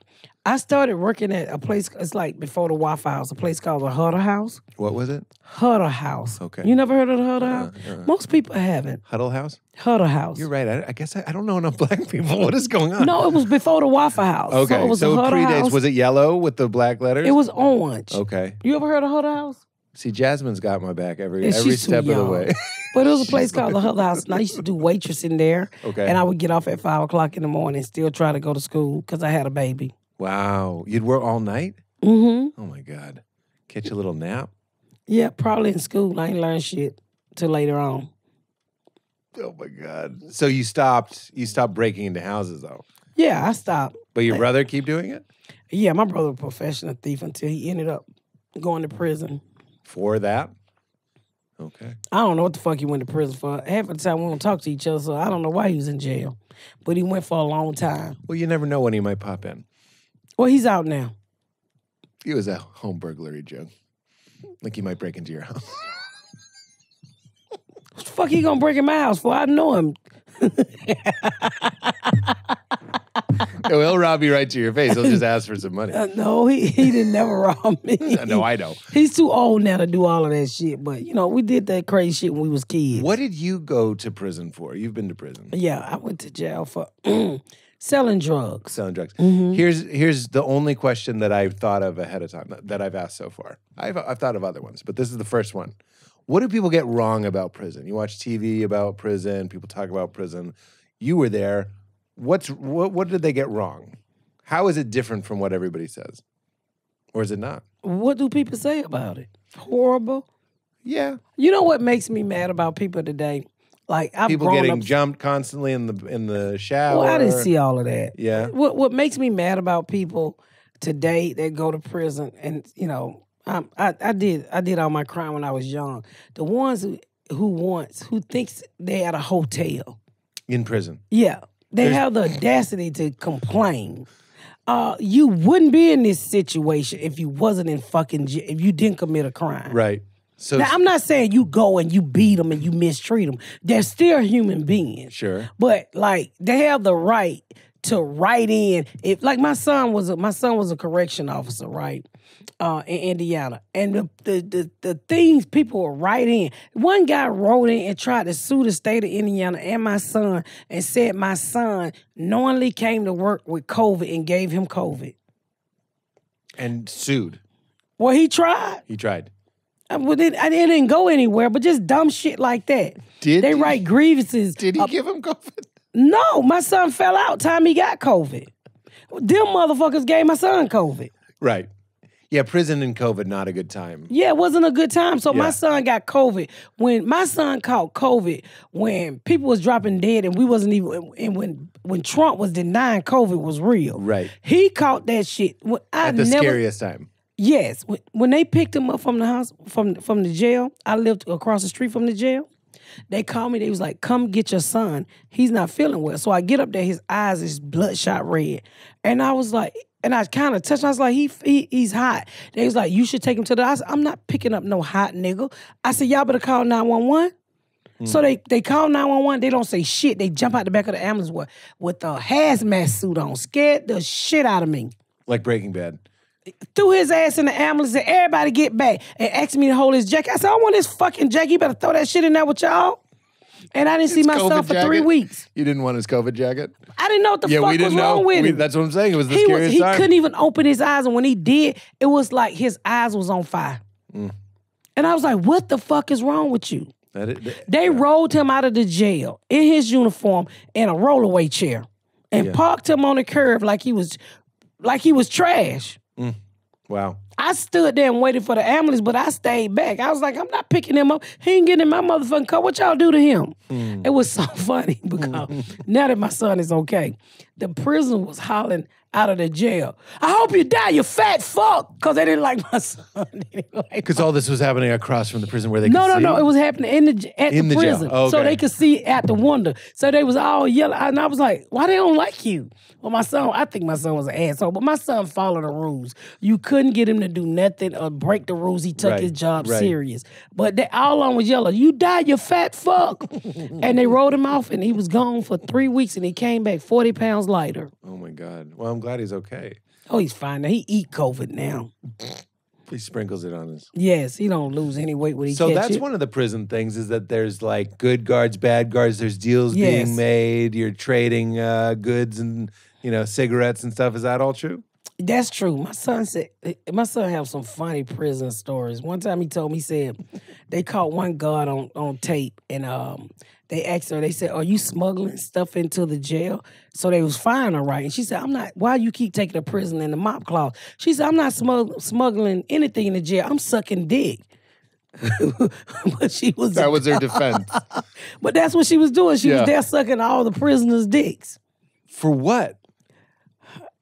I started working at a place. It's like before the Waffle House, a place called the Huddle House. What was it? Huddle House. Okay. You never heard of the Huddle uh-huh, House? Uh-huh. Most people haven't. Huddle House? Huddle House. You're right. I, I guess I, I don't know enough black people. What is going on? No, it was before the Waffle House. Okay. So it was so Huddle predates. House. Was it yellow with the black letters? It was orange. Okay. You ever heard of Huddle House? See, Jasmine's got my back every And every step of the way. But it was a place called the Huddle House, and I used to do waitress in there. Okay. And I would get off at five o'clock in the morning, still try to go to school because I had a baby. Wow. You'd work all night? Mm-hmm. Oh my God. Catch a little nap? Yeah, probably in school. I ain't learned shit till later on. Oh my God. So you stopped you stopped breaking into houses though. Yeah, I stopped. But your brother keep doing it? Yeah, my brother was a professional thief until he ended up going to prison. For that? Okay. I don't know what the fuck he went to prison for. Half of the time we don't talk to each other, so I don't know why he was in jail. But he went for a long time. Well, you never know when he might pop in. Well, he's out now. He was a home burglary joke. Like he might break into your house. What the fuck he gonna break in my house for? I know him. He'll rob you right to your face. He'll just ask for some money. Uh, no, he, he didn't never rob me. no, I know. He's too old now to do all of that shit. But you know, we did that crazy shit when we was kids. What did you go to prison for? You've been to prison. Yeah, I went to jail for selling drugs. selling drugs. Mm-hmm. Here's here's the only question that I've thought of ahead of time that- I've asked so far. I've I've thought of other ones, but this is the first one. What do people get wrong about prison? You watch TV about prison, people talk about prison. You were there. What's what what did they get wrong? How is it different from what everybody says? Or is it not? What do people say about it? Horrible. Yeah. You know what makes me mad about people today? Like I've People getting up. jumped constantly in the in the shower. well, I didn't see all of that. Yeah. What What makes me mad about people today that go to prison, and you know, I, I I did I did all my crime when I was young. The ones who who wants who thinks they at a hotel. In prison. Yeah, they have the audacity to complain. Uh, you wouldn't be in this situation if you wasn't in fucking jail, if you didn't commit a crime. Right. So Now, I'm not saying you go and you beat them and you mistreat them. They're still human beings. sure. But like they have the right to write in. If like my son was a my son was a correction officer, right? Uh, in Indiana, and the, the the the things people were write in. One guy wrote in and tried to sue the state of Indiana and my son, and said my son knowingly came to work with COVID and gave him COVID. And sued. Well, he tried. He tried. Uh, I, well, it, it didn't go anywhere, but just dumb shit like that. Did they he- write grievances? Did he up- give him COVID? No, my son fell out time he got COVID. Them motherfuckers gave my son COVID. Right. Yeah, prison and COVID, not a good time. Yeah, it wasn't a good time. So Yeah. my son got COVID. When my son caught COVID, when people was dropping dead and we wasn't even and when when Trump was denying COVID was real. Right. He caught that shit. I At the never, scariest time. Yes, when, they picked him up from the house from from the jail, I lived across the street from the jail. They called me. They was like, "Come get your son. He's not feeling well." So I get up there. His eyes is bloodshot red, and I was like, and I kind of touched. him. I was like, he, he he's hot." They was like, "You should take him to the." I said, "I'm not picking up no hot nigga." I said, "Y'all better call nine one one." So mm. they they call 911, they don't say shit. They jump out the back of the ambulance with, with a hazmat suit on, scared the shit out of me Like Breaking Bad. Threw his ass in the ambulance and everybody get back and asked me to hold his jacket. I said, I want his fucking jacket. You better throw that shit in there with y'all. And I didn't see His my son for three weeks. You didn't want his COVID jacket? I didn't know what the yeah, fuck we didn't was know. wrong with We- him. that's what I'm saying. It was the he was, he time. couldn't even open his eyes, and when he did, it was like his eyes was on fire. Mm. And I was like, "What the fuck is wrong with you?" That They rolled him out of the jail in his uniform in a rollaway chair and parked him on the curb like he was like he was trash. Wow. I stood there and waited for the ambulance, but I stayed back. I was like, I'm not picking him up. He ain't getting in my motherfucking car. What y'all do to him? Mm. It was so funny because now that my son is okay, the prison was hollering out of the jail. I hope you die, you fat fuck, because they didn't like my son. Didn't like Because all this was happening across from the prison where they no, no, see? no. It was happening in the at In the, the prison, Okay. so they could see at the window. So they was all yelling, and I was like, "Why they don't like you?" Well, my son, I think my son was an asshole, but my son followed the rules. You couldn't get him to do nothing or break the rules. He took Right, his job right. serious. But they all on was yelling, "You die, you fat fuck!" and they rolled him off, and he was gone for three weeks, and he came back forty pounds lighter. Oh my God. Well, I'm glad he's okay. Oh, he's fine now. He eat COVID now. He sprinkles it on us. Yes, he don't lose any weight when he So that's it. one of the prison things is that there's like good guards, bad guards. There's deals Yes. being made. You're trading uh, goods and you know cigarettes and stuff. Is that all true? That's true. My son said my son have some funny prison stories. One time he told me he said they caught one guard on on tape and um they asked her, they said, Are you smuggling stuff into the jail? So they was fine, right? And she said, I'm not, why you keep taking a prison in the mop clause? She said, I'm not smug- smuggling anything in the jail. I'm sucking dick. but she was That was her defense. but that's what she was doing. She Yeah. was there sucking all the prisoners' dicks. For what?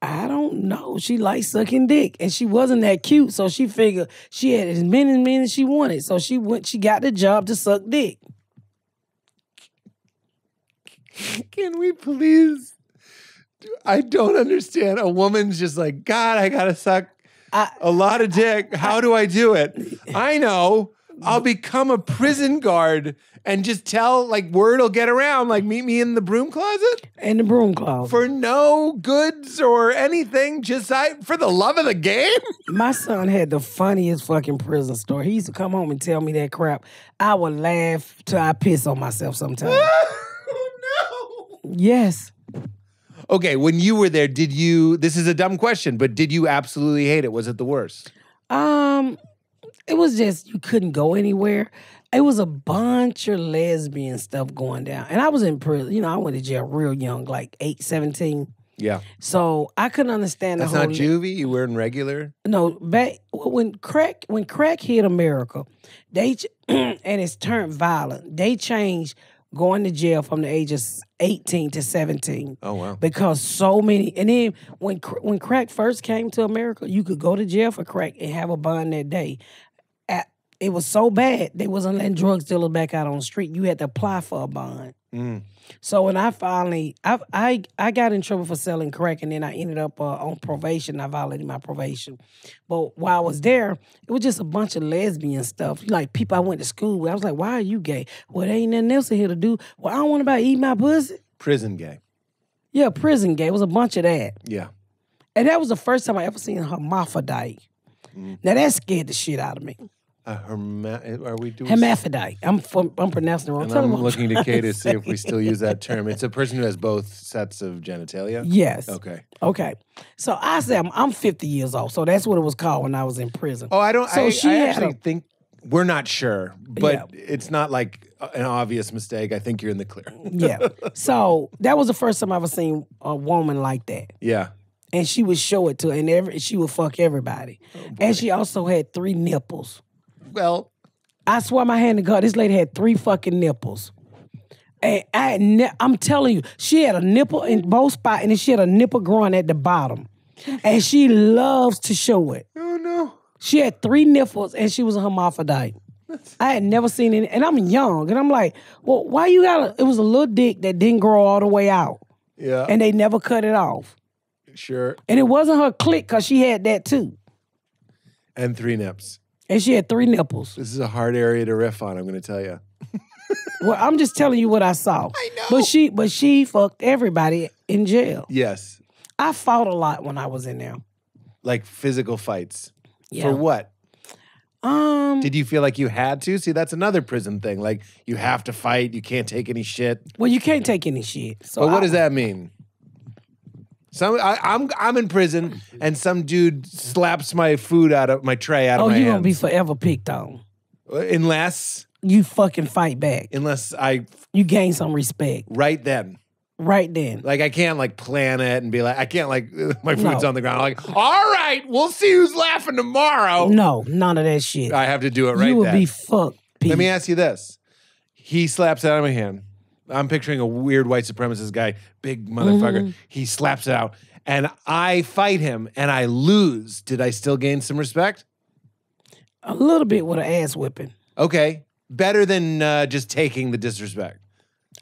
I don't know. She liked sucking dick, and she wasn't that cute, so she figured she had as many men as she wanted. So she went. She got the job to suck dick. Can we please? I don't understand. A woman's just like, God, I gotta suck I- a lot of dick. How do I do it? I know. I'll become a prison guard and just tell, like, word will get around, like, meet me in the broom closet In the broom closet. for no goods or anything. Just I for the love of the game. My son had the funniest fucking prison story. He used to come home and tell me that crap. I would laugh till I piss on myself sometimes. yes. Okay, when you were there, did you? This is a dumb question, but did you absolutely hate it? Was it the worst? Um, it was just you couldn't go anywhere. It was a bunch of lesbian stuff going down. And I was in prison. You know, I went to jail real young, like 8, 17. Yeah, So I couldn't understand that's the whole not juvie. You were in regular. no back when crack when crack hit America, they and it's turned violent. They changed going to jail from the age of eighteen to seventeen Oh wow. because so many. And then when when crack first came to America, you could go to jail for crack and have a bond that day. At, it was so bad they wasn't letting drug dealers back out on the street. You had to apply for a bond. Mm. So when I finally, I I I got in trouble for selling crack, and then I ended up uh, on probation. I violated my probation, but while I was there, it was just a bunch of lesbian stuff. Like people I went to school with. I was like, "Why are you gay?" Well, there ain't nothing else in here to do. Well, I don't want about eat my pussy. Prison gay. Yeah, prison gay. It was a bunch of that, Yeah. and that was the first time I ever seen a hermaphrodite. Now that scared the shit out of me. A herma- are we doing? Hermaphrodite. I'm from, I'm pronouncing it wrong. And Tell I'm looking to Kay to see if we still use that term. It's a person who has both sets of genitalia. Yes. Okay. Okay. So I said I'm, I'm 50 years old. So that's what it was called when I was in prison. Oh, I don't. So I, she I actually a- think we're not sure, but Yeah. it's not like an obvious mistake. I think you're in the clear. yeah. So that was the first time I ever seen a woman like that. Yeah. And she would show it to and every she would fuck everybody. Oh, and she also had three nipples. Well, I swear my hand to God, this lady had three fucking nipples. And I ne- I'm telling you, she had a nipple in both spots, and then she had a nipple growing at the bottom. And she loves to show it. oh no. She had three nipples and she was a hermaphrodite. I had never seen it, and I'm young, and I'm like, well, why you got? It was a little dick that didn't grow all the way out, Yeah. and they never cut it off. sure. And it wasn't her click because she had that too, And three nips. And she had three nipples. This is a hard area to riff on. I'm going to tell you. Well, I'm just telling you what I saw. I know. But she, but she fucked everybody in jail. Yes. I fought a lot when I was in there. Like physical fights. Yeah. For what? Um. Did you feel like you had to? See, that's another prison thing. Like you have to fight. You can't take any shit. Well, you can't take any shit. So But what I- does that mean? Some I, I'm I'm in prison and some dude slaps my food out of my tray out Oh, of my Oh, you hands. gonna be forever picked on. Uh, unless You fucking fight back. unless I You gain some respect right then. right then. Like I can't like plan it and be like I can't like my food's No. on the ground. Like all right, we'll see who's laughing tomorrow. No, none of that shit. I have to do it right you would then. be fucked. Pete. Let me ask you this: He slaps it out of my hand. I'm picturing a weird white supremacist guy, big motherfucker. Mm-hmm. He slaps it out, and I fight him and I lose, did I still gain some respect? A little bit with an ass whipping. Okay, better than uh, just taking the disrespect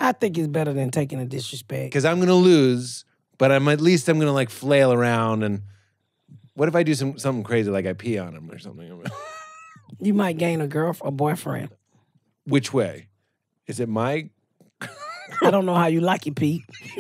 I think it's better than taking a disrespect. because I'm gonna lose, but I'm at least I'm gonna like flail around and. What if I do some something crazy like I pee on him or something? You might gain a girl, a boyfriend. Which way? Is it my? I don't know how you like it, Pete.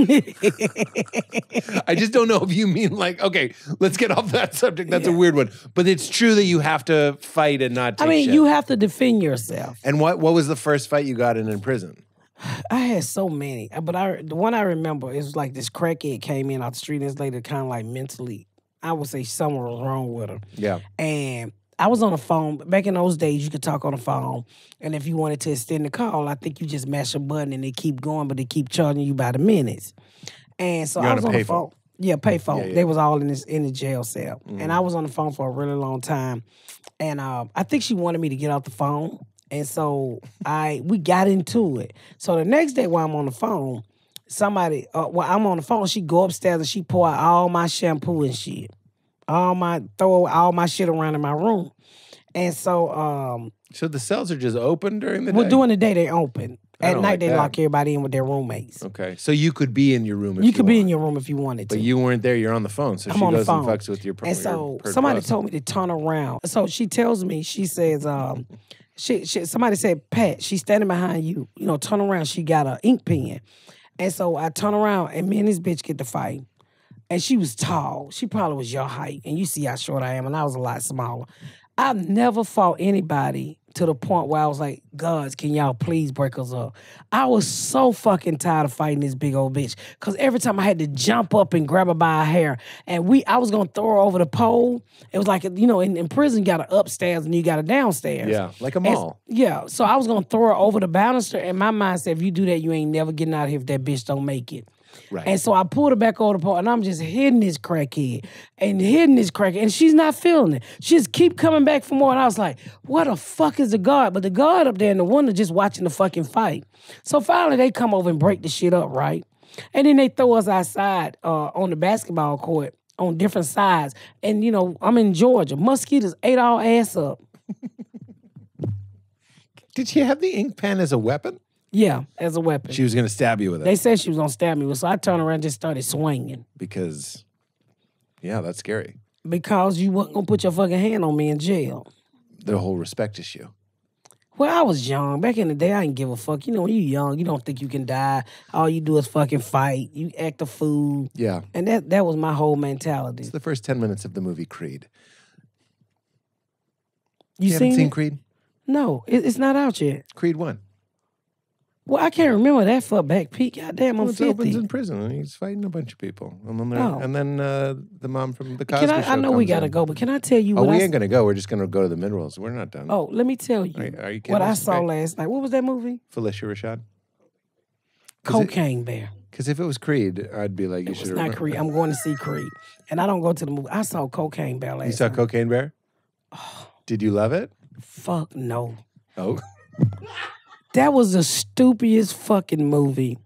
I just don't know if you mean like okay. Let's get off that subject. That's a weird one, but it's true that you have to fight and not. I mean, shit. you have to defend yourself. And what what was the first fight you got in in prison? I had so many, uh, but I the one I remember is like this crackhead came in out the street and this lady kind of like mentally, I would say something was wrong with her. Yeah. And I was on the phone. Back in those days, you could talk on the phone. And if you wanted to extend the call, I think you just mash a button and they keep going, but they keep charging you by the minutes. And so You're I was on the phone. Yeah, payphone. Yeah, yeah. They was all in this in the jail cell. Mm-hmm. And I was on the phone for a really long time. And uh, I think she wanted me to get off the phone. And so I we got into it. So the next day while I'm on the phone, somebody uh, while I'm on the phone, she go upstairs and she pour out all my shampoo and shit. All my throw all my shit around in my room. And so um So the cells are just open during the day. well during the day they open. I At night like they that. lock everybody in with their roommates. Okay, so you could be in your room. If You could be in your room if you wanted to. But you weren't there. You're on the phone. So I'm she goes phone. and fucks with your. And so per- somebody told me to turn around. So she tells me, she says, um, she, she somebody said, Pat, she's standing behind you. You know, turn around. She got an ink pen. And so I turn around and me and this bitch get to fight. And she was tall. She probably was your height. And you see how short I am. And I was a lot smaller. I've never fought anybody to the point where I was like, gods, can y'all please break us up? I was so fucking tired of fighting this big old bitch. Cause every time I had to jump up and grab her by her hair. And we I was gonna throw her over the pole. It was like, you know, in, in prison you got a upstairs and you got a downstairs. Yeah, like a And- mall. yeah. So I was gonna throw her over the banister, and my mind said, if you do that, you ain't never getting out of here if that bitch don't make it. Right. And so I pulled her back over the pole, and I'm just hitting this crackhead and hitting this crackhead, and she's not feeling it. She just keep coming back for more, and I was like, "What the fuck is the guard?" But the guard up there in the window just watching the fucking fight. So finally, they come over and break the shit up, right? And then they throw us outside uh, on the basketball court on different sides, and you know I'm in Georgia. Mosquitoes ate our ass up. Did she have the ink pen as a weapon? Yeah, as a weapon. She was going to stab you with it They said she was gonna stab me, with, so I turned around and just started swinging because, yeah, that's scary. because you wasn't gonna put your fucking hand on me in jail. The whole respect issue. Well, I was young. Back in the day, I didn't give a fuck. You know, when you young, you don't think you can die. All you do is fucking fight. You act a fool. Yeah. And that that was my whole mentality. It's the first 10 minutes of the movie Creed. You, You, haven't seen, seen it? Creed? No, it, it's not out yet. Creed 1. Well, I can't remember that for back peak. Goddamn, I'm Well, it opens in prison and he's fighting a bunch of people. And then, Oh. and then uh, the mom from the Cosby Can I? Show I know we gotta in. go, but can I tell you Oh, we I? ain't going to go. We're just going to go to the mid rolls. We're not done. oh, let me tell you Are are you what I saw last night. What was that movie? Phylicia Rashad? Cocaine Bear. Because if it was Creed, I'd be like, you It's should not Creed. I'm going to see Creed, and I don't go to the movie. I saw Cocaine Bear last You saw night. Cocaine Bear? Oh. Did you love it? Fuck no. Oh. That was the stupidest fucking movie.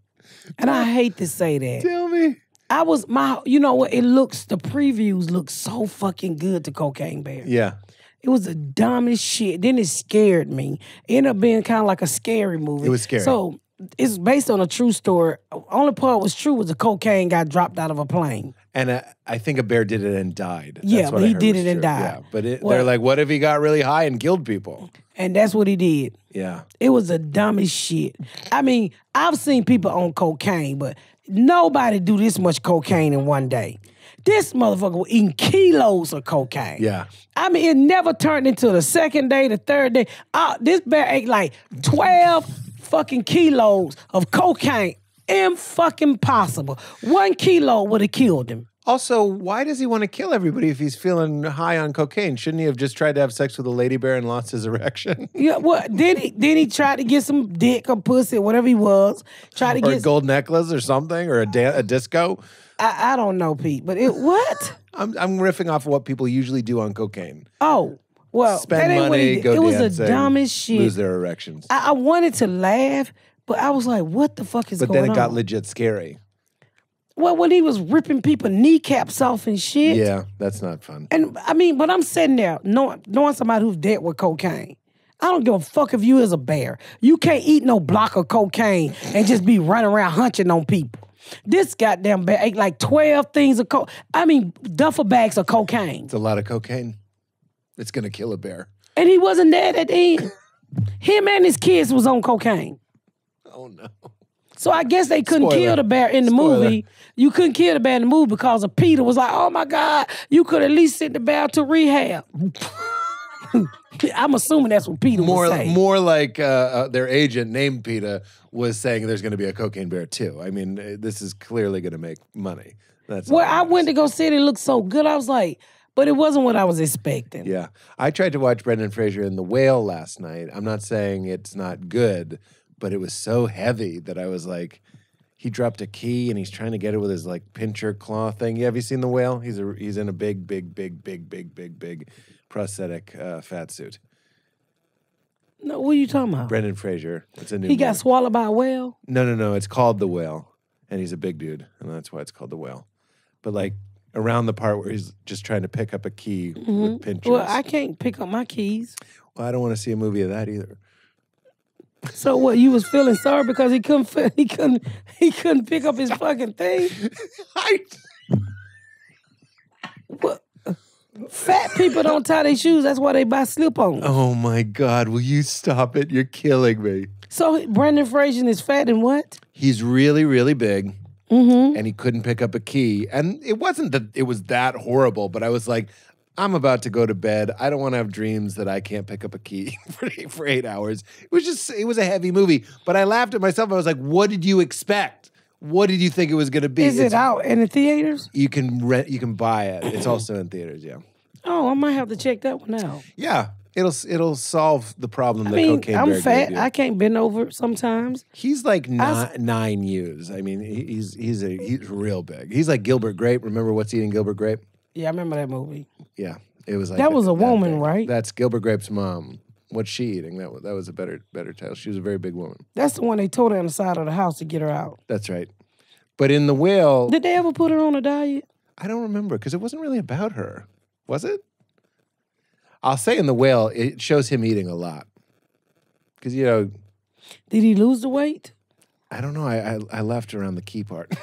And I hate to say that. Tell me. I was my you know what? It looks the previews look so fucking good to Cocaine Bear. Yeah. It was the dumbest shit. Then it scared me. It ended up being kind of like a scary movie. It was scary. So it's based on a true story. Only part was true was the cocaine got dropped out of a plane. And I think a bear did it and died. That's Yeah, but he did it and true. died. Yeah, but it, Well- they're like, what if he got really high and killed people? And that's what he did. Yeah. It was the dumbest shit. I mean, I've seen people on cocaine, but nobody do this much cocaine in one day. This motherfucker was eating kilos of cocaine. Yeah. I mean, it never turned into the second day, the third day. Uh, this bear ate like 12 fucking kilos of cocaine. And fucking possible. One kilo would have killed him. Also, why does he want to kill everybody if he's feeling high on cocaine? Shouldn't he have just tried to have sex with a lady bear and lost his erection? Yeah, well, then he then he tried to get some dick or pussy, or whatever he was. Tried to or a get gold necklace or something? Or a, da- a disco? I, I don't know, Pete, but it what? I'm, I'm riffing off of what people usually do on cocaine. Oh, well, Spend ain't what he money, did. go It was the dancing, dumbest shit. lose their erections. I, I wanted to laugh, but I was like, what the fuck is but going then on? it got legit scary. Well, when he was ripping people kneecaps off and shit. Yeah, that's not fun. And I mean, but I'm sitting there knowing, knowing somebody who's dead with cocaine. I don't give a fuck if you is a bear. You can't eat no block of cocaine and just be running around hunching on people. This goddamn bear ate like 12 things of coke. I mean, duffel bags of cocaine. It's a lot of cocaine. It's gonna kill a bear. And he wasn't dead at the end. Him and his kids was on cocaine. Oh no. So I guess they couldn't Spoiler. kill the bear in the Spoiler. movie. You couldn't kill the bear in the movie because of Peter was like, oh my God, you could at least send the bear to rehab. I'm assuming that's what Peter More, was saying. more like uh, uh, their agent named Peter was saying there's going to be a cocaine bear too. I mean, this is clearly going to make money. That's Well, I went to go see it. It looked so good. I was like, but it wasn't what I was expecting. Yeah, I tried to watch Brendan Fraser in The Whale last night. I'm not saying it's not good, but it was so heavy that I was like, he dropped a key and he's trying to get it with his like pincher claw thing. Yeah, have you seen The Whale? He's a he's in a big, big, big, big, big, big, big prosthetic uh, fat suit. No, what are you talking about? Brendan Fraser. It's a new. he got movie. swallowed by a whale. No, no, no. It's called The Whale, and he's a big dude, and that's why it's called The Whale. But like around the part where he's just trying to pick up a key with pinchers. Well, I can't pick up my keys. Well, I don't want to see a movie of that either. So what? You was feeling sorry because he couldn't he couldn't he couldn't pick up his fucking thing. I, What? Fat people don't tie their shoes. That's why they buy slip-ons. oh my God, will you stop it? You're killing me. So Brendan Fraser is fat and what? He's really, really big, Mm-hmm. and he couldn't pick up a key. And it wasn't that it was that horrible, but I was like, I'm about to go to bed. I don't want to have dreams that I can't pick up a key for eight, for eight hours. It was just, it was a heavy movie. But I laughed at myself. I was like, what did you expect? What did you think it was going to be? Is it It's- out in the theaters? You can rent, you can buy it. It's also in theaters. Yeah, Oh, I might have to check that one out. yeah. It'll it'll solve the problem I that mean, cocaine I'm fat. I can't bend over sometimes. He's like nine, years. I mean, he's he's a he's real big. He's like Gilbert Grape. Remember what's eating Gilbert Grape? Yeah, I remember that movie. Yeah, it was like That was a woman, big. right? That's Gilbert Grape's mom. What's she eating? That was, that was a better better title. She was a very big woman. That's the one they told her on the side of the house to get her out. That's right. But in the whale, Did they ever put her on a diet? I don't remember because it wasn't really about her, was it? I'll say in the whale, it shows him eating a lot. Because you know, Did he lose the weight? I don't know. I I, I left around the key part.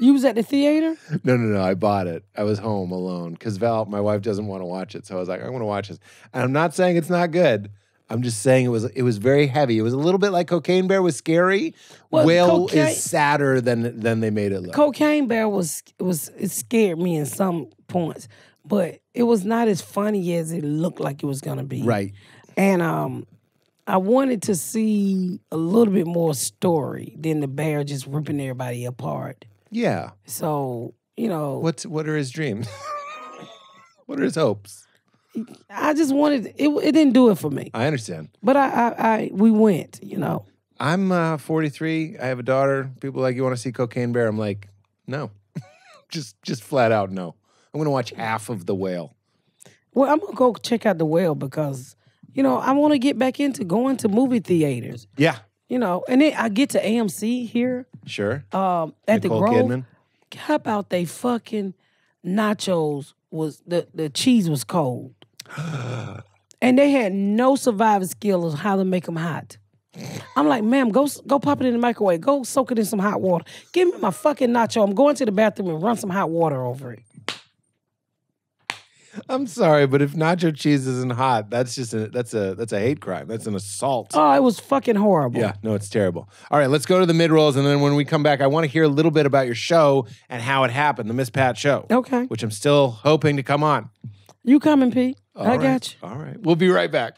You was at the theater? No, no, no. I bought it. I was home alone because Val, my wife, doesn't want to watch it. So I was like, I want to watch this. And I'm not saying it's not good. I'm just saying it was it was very heavy. It was a little bit like Cocaine Bear was scary. Well, Whale is sadder than than they made it look. Cocaine Bear was was it scared me in some points, but it was not as funny as it looked like it was gonna be. right. And um I wanted to see a little bit more story than the bear just ripping everybody apart. Yeah. So, you know, What's what are his dreams? what are his hopes? I just wanted it it didn't do it for me. I understand. But I I, I we went, you know. I'm uh, 43. I have a daughter. People are like, you want to see Cocaine Bear? I'm like, no. just just flat out no. I'm gonna watch half of the whale. Well, I'm gonna go check out the Whale because, you know, I want to get back into going to movie theaters. Yeah. You know, and then I get to AMC here Sure. um, at Nicole the Grove. Kidman. How about they fucking nachos was the the cheese was cold, and they had no survival skill of how to make them hot. I'm like, ma'am, go go pop it in the microwave. Go soak it in some hot water. Give me my fucking nacho. I'm going to the bathroom and run some hot water over it. I'm sorry, but if nacho cheese isn't hot, that's just a that's a that's a hate crime. That's an assault. Oh, it was fucking horrible. Yeah, no, it's terrible. All right, let's go to the mid rolls, and then when we come back, I want to hear a little bit about your show and how it happened, the Miss Pat show. Okay. Which I'm still hoping to come on. You coming, Pete? I All right. got you. All right, we'll be right back.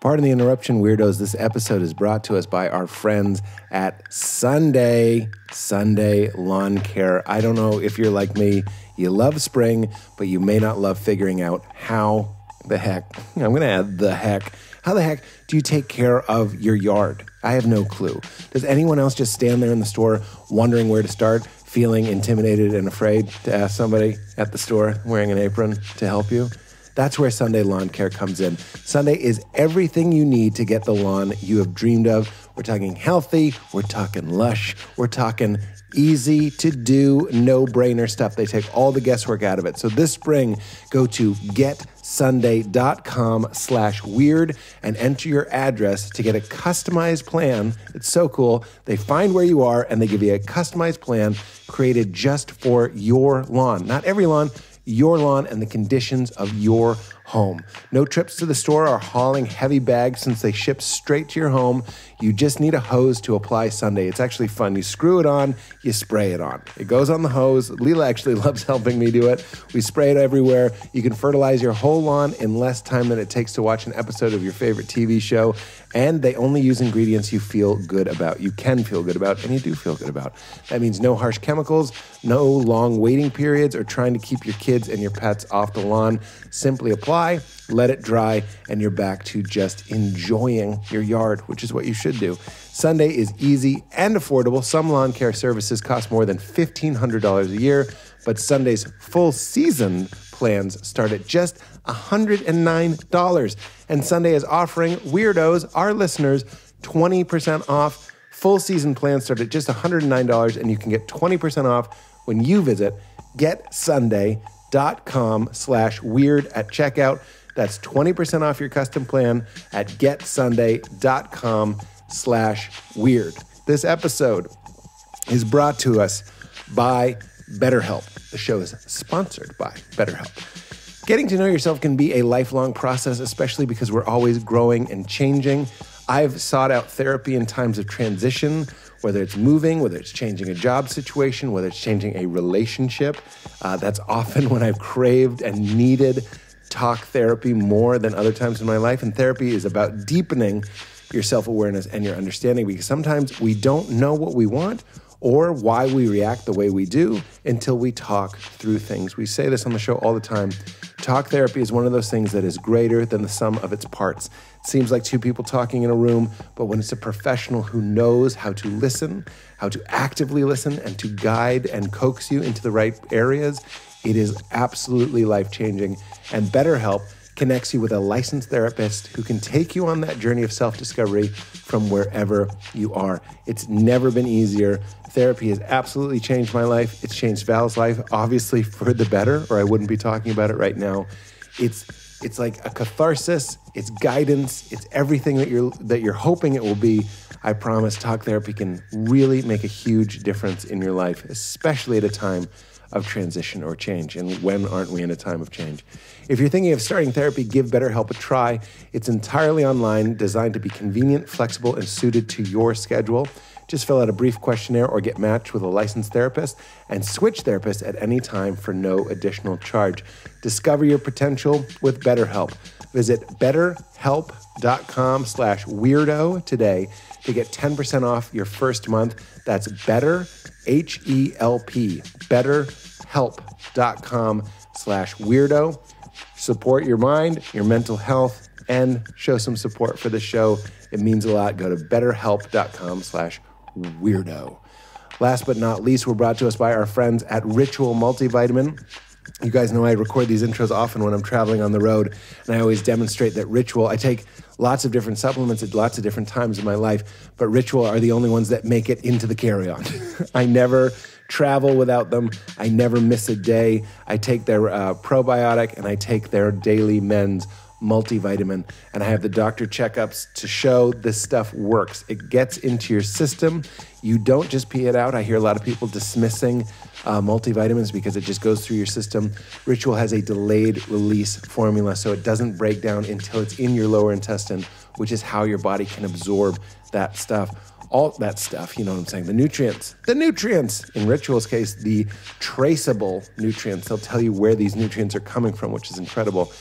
Pardon the interruption, weirdos. This episode is brought to us by our friends at Sunday, Sunday Lawn Care. I don't know if you're like me, you love spring, but you may not love figuring out how the heck, I'm going to add the heck, how the heck do you take care of your yard? I have no clue. Does anyone else just stand there in the store wondering where to start, feeling intimidated and afraid to ask somebody at the store wearing an apron to help you? That's where Sunday Lawn Care comes in. Sunday is everything you need to get the lawn you have dreamed of. We're talking healthy, we're talking lush, we're talking easy to do, no brainer stuff. They take all the guesswork out of it. So this spring, go to getsunday.com slash weird and enter your address to get a customized plan. It's so cool. They find where you are and they give you a customized plan created just for your lawn. Not every lawn, your lawn and the conditions of your home. No trips to the store or hauling heavy bags since they ship straight to your home. You just need a hose to apply Sunday. It's actually fun. You screw it on, you spray it on. It goes on the hose. Leela actually loves helping me do it. We spray it everywhere. You can fertilize your whole lawn in less time than it takes to watch an episode of your favorite TV show. And they only use ingredients you feel good about. You can feel good about, and you do feel good about. That means no harsh chemicals, no long waiting periods, or trying to keep your kids and your pets off the lawn. Simply apply, let it dry, and you're back to just enjoying your yard, which is what you should do. Sunday is easy and affordable. Some lawn care services cost more than $1,500 a year, but Sunday's full season plans start at just $109. And Sunday is offering weirdos, our listeners, 20% off. Full season plans start at just $109, and you can get 20% off when you visit getsunday.com slash weird at checkout. That's 20% off your custom plan at getsunday.com slash weird. This episode is brought to us by BetterHelp. The show is sponsored by BetterHelp. Getting to know yourself can be a lifelong process, especially because we're always growing and changing. I've sought out therapy in times of transition, whether it's moving, whether it's changing a job situation, whether it's changing a relationship. Uh, that's often when I've craved and needed talk therapy more than other times in my life. And therapy is about deepening your self awareness and your understanding because sometimes we don't know what we want or why we react the way we do until we talk through things. We say this on the show all the time. Talk therapy is one of those things that is greater than the sum of its parts. It seems like two people talking in a room, but when it's a professional who knows how to listen, how to actively listen, and to guide and coax you into the right areas, it is absolutely life changing. And BetterHelp connects you with a licensed therapist who can take you on that journey of self discovery from wherever you are. It's never been easier. Therapy has absolutely changed my life. It's changed Val's life, obviously for the better, or I wouldn't be talking about it right now. It's it's like a catharsis, it's guidance, it's everything that you're that you're hoping it will be. I promise talk therapy can really make a huge difference in your life, especially at a time of transition or change. And when aren't we in a time of change? If you're thinking of starting therapy, give BetterHelp a try. It's entirely online, designed to be convenient, flexible, and suited to your schedule. Just fill out a brief questionnaire or get matched with a licensed therapist and switch therapists at any time for no additional charge. Discover your potential with BetterHelp. Visit betterhelp.com slash weirdo today to get 10% off your first month. That's better, H-E-L-P, betterhelp.com slash weirdo. Support your mind, your mental health, and show some support for the show. It means a lot. Go to betterhelp.com slash weirdo. Last but not least, we're brought to us by our friends at Ritual Multivitamin. You guys know I record these intros often when I'm traveling on the road, and I always demonstrate that Ritual, I take lots of different supplements at lots of different times in my life, but Ritual are the only ones that make it into the carry on. I never travel without them, I never miss a day. I take their uh, probiotic and I take their daily men's multivitamin, and I have the doctor checkups to show this stuff works. It gets into your system. You don't just pee it out. I hear a lot of people dismissing uh, multivitamins because it just goes through your system. Ritual has a delayed release formula, so it doesn't break down until it's in your lower intestine, which is how your body can absorb that stuff all that stuff, you know what I'm saying? The nutrients, the nutrients. In Ritual's case, the traceable nutrients. They'll tell you where these nutrients are coming from, which is incredible.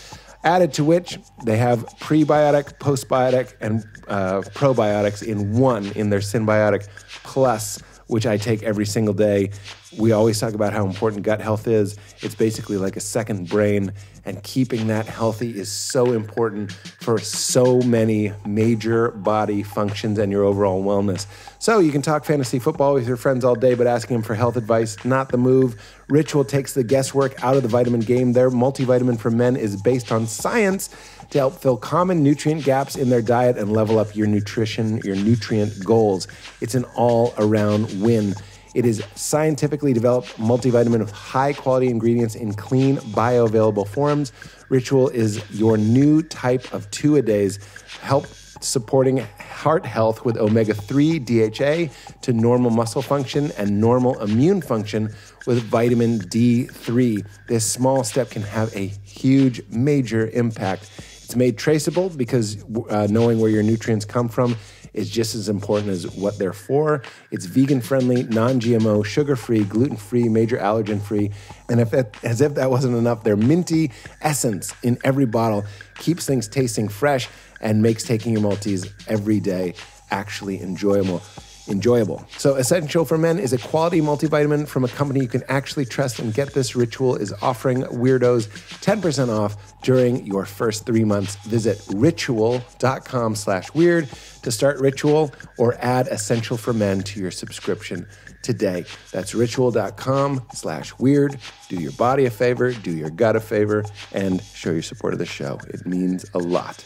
Added to which, they have prebiotic, postbiotic, and uh, probiotics in one in their Synbiotic Plus, which I take every single day. We always talk about how important gut health is. It's basically like a second brain, and keeping that healthy is so important for so many major body functions and your overall wellness. So you can talk fantasy football with your friends all day, but asking them for health advice, not the move. Ritual takes the guesswork out of the vitamin game. Their multivitamin for men is based on science to help fill common nutrient gaps in their diet and level up your nutrition, your nutrient goals. It's an all around win. It is scientifically developed multivitamin with high quality ingredients in clean, bioavailable forms. Ritual is your new type of two a days. Help supporting heart health with omega 3 DHA to normal muscle function and normal immune function with vitamin D3. This small step can have a huge, major impact. It's made traceable because uh, knowing where your nutrients come from is just as important as what they're for. It's vegan friendly, non GMO, sugar free, gluten free, major allergen free. And if as if that wasn't enough, their minty essence in every bottle keeps things tasting fresh and makes taking your Maltese every day actually enjoyable enjoyable. So, Essential for Men is a quality multivitamin from a company you can actually trust. And get this ritual is offering weirdos 10% off during your first three months. Visit ritual.com slash weird to start Ritual or add Essential for Men to your subscription today. That's ritual.com slash weird. Do your body a favor, do your gut a favor, and show your support of the show. It means a lot.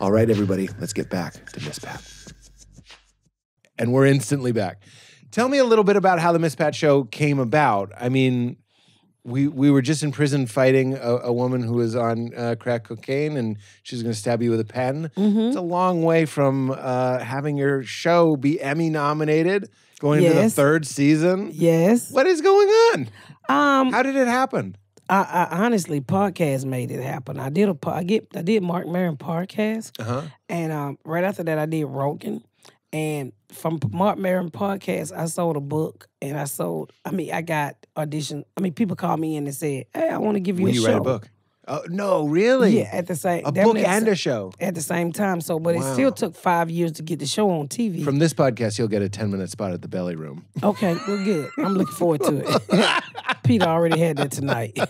All right, everybody, let's get back to Miss Pat and we're instantly back. Tell me a little bit about how the Miss Pat show came about. I mean, we we were just in prison fighting a, a woman who was on uh, crack cocaine, and she's going to stab you with a pen. It's a long way from uh, having your show be Emmy nominated, going into the third season. Yes. What is going on? Um, How did it happen? I, I honestly podcast made it happen. I did a I get I did Marc Maron podcast, Uh huh. and um, right after that I did Rogan, and from Marc Maron podcast I sold a book, and I sold. I mean I got audition. I mean people called me in and said, "Hey, I want to give you When a you show." a book? Oh no, really? Yeah, at the same a book and a show. at the same time. So, but it still took five years to get the show on TV. From this podcast, you'll get a ten minute spot at the Belly Room. okay, well, good. I'm looking forward to it. Peter already had that tonight. so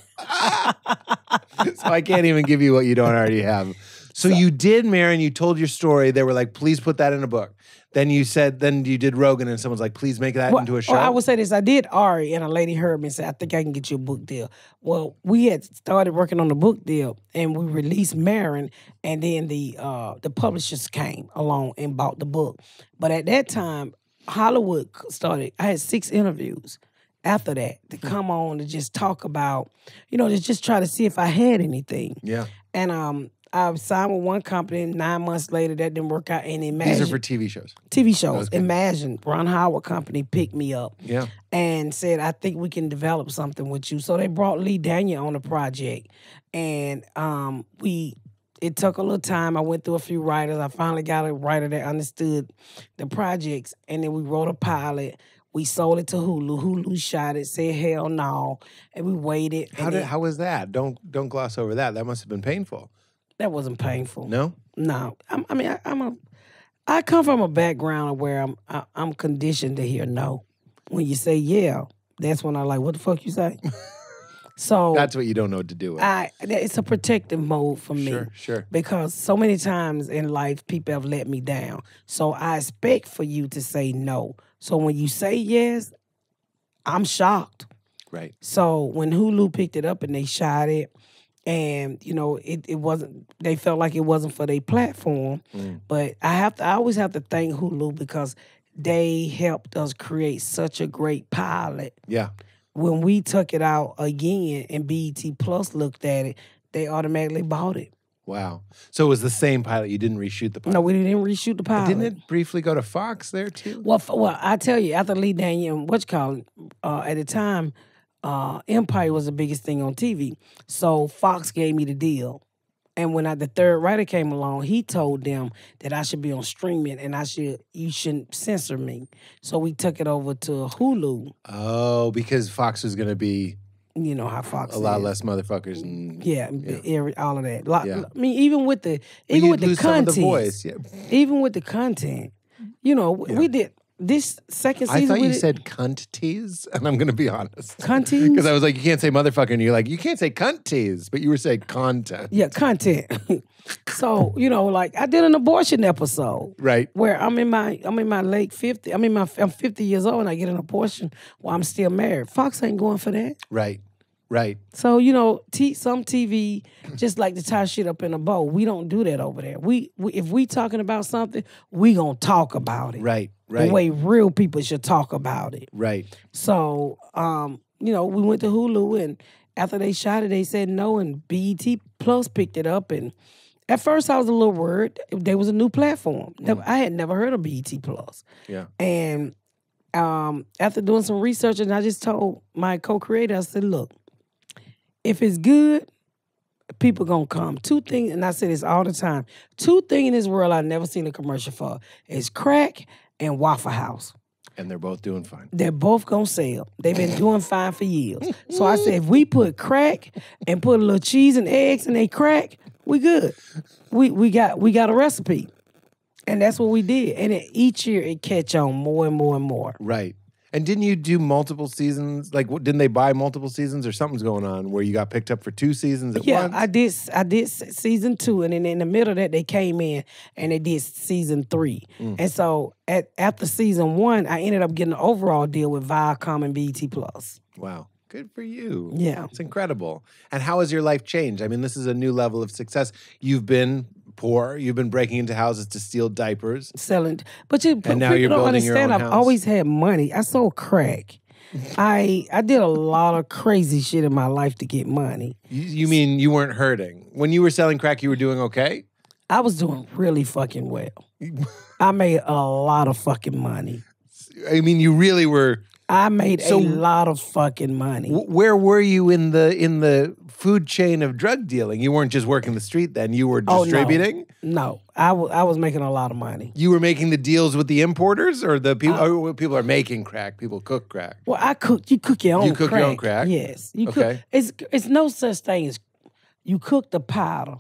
I can't even give you what you don't already have. So, you did, Maron. You told your story. They were like, "Please put that in a book." Then you said, then you did Rogan, and someone's like, "Please make that Well, into a show." Well, I would say this. I did Ari, and a lady heard me and said, I think I can get you a book deal. Well, we had started working on the book deal, and we released Maron, and then the uh, the publishers came along and bought the book. But at that time, Hollywood started. I had six interviews after that to Hmm. come on to just talk about, you know, to just try to see if I had anything. yeah, And um, I signed with one company. Nine months later, that didn't work out. And Imagine these are for TV shows. TV shows. Imagine Ron Howard Company picked me up Yeah, and said, I think we can develop something with you. So they brought Lee Daniel on the project. And um, we it took a little time. I went through a few writers. I finally got a writer that understood the projects. And then we wrote a pilot. We sold it to Hulu. Hulu shot it, said hell no. And we waited. how did then- how was that? Don't don't gloss over that. That must have been painful. That wasn't painful. No, No, I'm, I mean, I, I'm a, I come from a background where I'm, I, I'm conditioned to hear no. When you say yeah, that's when I like, what the fuck you say? so that's what you don't know what to do with. I, it's a protective mode for me Sure, sure. because so many times in life people have let me down. So I expect for you to say no. So when you say yes, I'm shocked. Right. So when Hulu picked it up and they shot it, and you know it, it wasn't they felt like it wasn't for their platform. Mm. But I have to I always have to thank Hulu because they helped us create such a great pilot. Yeah. When we took it out again and BET Plus looked at it, they automatically bought it. Wow. So it was the same pilot. You didn't reshoot the pilot. No, we didn't reshoot the But pilot. didn't it briefly go to Fox there too? Well, well, I tell you, after Lee Daniel, what you call it, uh, at the time, uh, Empire was the biggest thing on TV. So Fox gave me the deal. And when I, the third writer came along, he told them that I should be on streaming and I should you shouldn't censor me. So we took it over to Hulu. Oh, because Fox was going to be You know how Fox a lot is. less motherfuckers. And Yeah, every, all of that. Lot, Yeah. I mean, even with the even with the lose some of content, the voice. Yeah. even with the content, you know, we, we did. This second season. I thought you it- said cunt tease, and I'm going to be honest. Cunt tease? Because I was like, you can't say motherfucker, and you're like, you can't say cunt tease, but you were saying content. Yeah, content. so you know, like I did an abortion episode Right. where I'm in my I'm in my late fifty. I'm in my I'm fifty years old and I get an abortion while I'm still married. Fox ain't going for that. Right. Right. So you know, t- some TV just like to tie shit up in a bow. We don't do that over there. We, we if we talking about something, we gonna talk about it. Right. Right. The way real people should talk about it. Right. So, um, you know, we went to Hulu and after they shot it, they said no, and BET Plus picked it up. And at first, I was a little worried. There was a new platform. Never- I had never heard of BET Plus. Yeah. And um, after doing some research, and I just told my co-creator, I said, look, if it's good, people gonna come. Two things, and I say this all the time. Two things in this world I've never seen a commercial for is crack and Waffle House And they're both doing fine. they're both gonna sell. They've been doing fine for years. So I said, if we put crack and put a little cheese and eggs in a crack, we good. We we got we got a recipe, and that's what we did. And it, each year it catch on more and more and more. Right. And didn't you do multiple seasons? Like, what, didn't they buy multiple seasons or something's going on where you got picked up for two seasons at Yeah, once? I did. I did season two, and then in the middle of that, they came in and they did season three. Mm. And so at after season one, I ended up getting an overall deal with Viacom and BET Plus. Wow. Good for you. Yeah. It's incredible. And how has your life changed? I mean, this is a new level of success. You've been poor, you've been breaking into houses to steal diapers. selling. But you And now you're don't building your understand. own I've house. always had money. I sold crack. I I did a lot of crazy shit in my life to get money. You, you mean you weren't hurting? When you were selling crack, you were doing okay? I was doing really fucking well. I made a lot of fucking money. I mean, you really were. I made So- a lot of fucking money. wh- Where were you in the in the food chain of drug dealing? You weren't just working the street then. You were Oh, no. distributing. No, I wa- I was making a lot of money. You were making the deals with the importers, or the people? Uh, or people are making crack. People cook crack. Well, I cook. You cook your own. You cook crack. your own crack? Yes, you cook. Okay. It's it's no such thing as you cook the powder,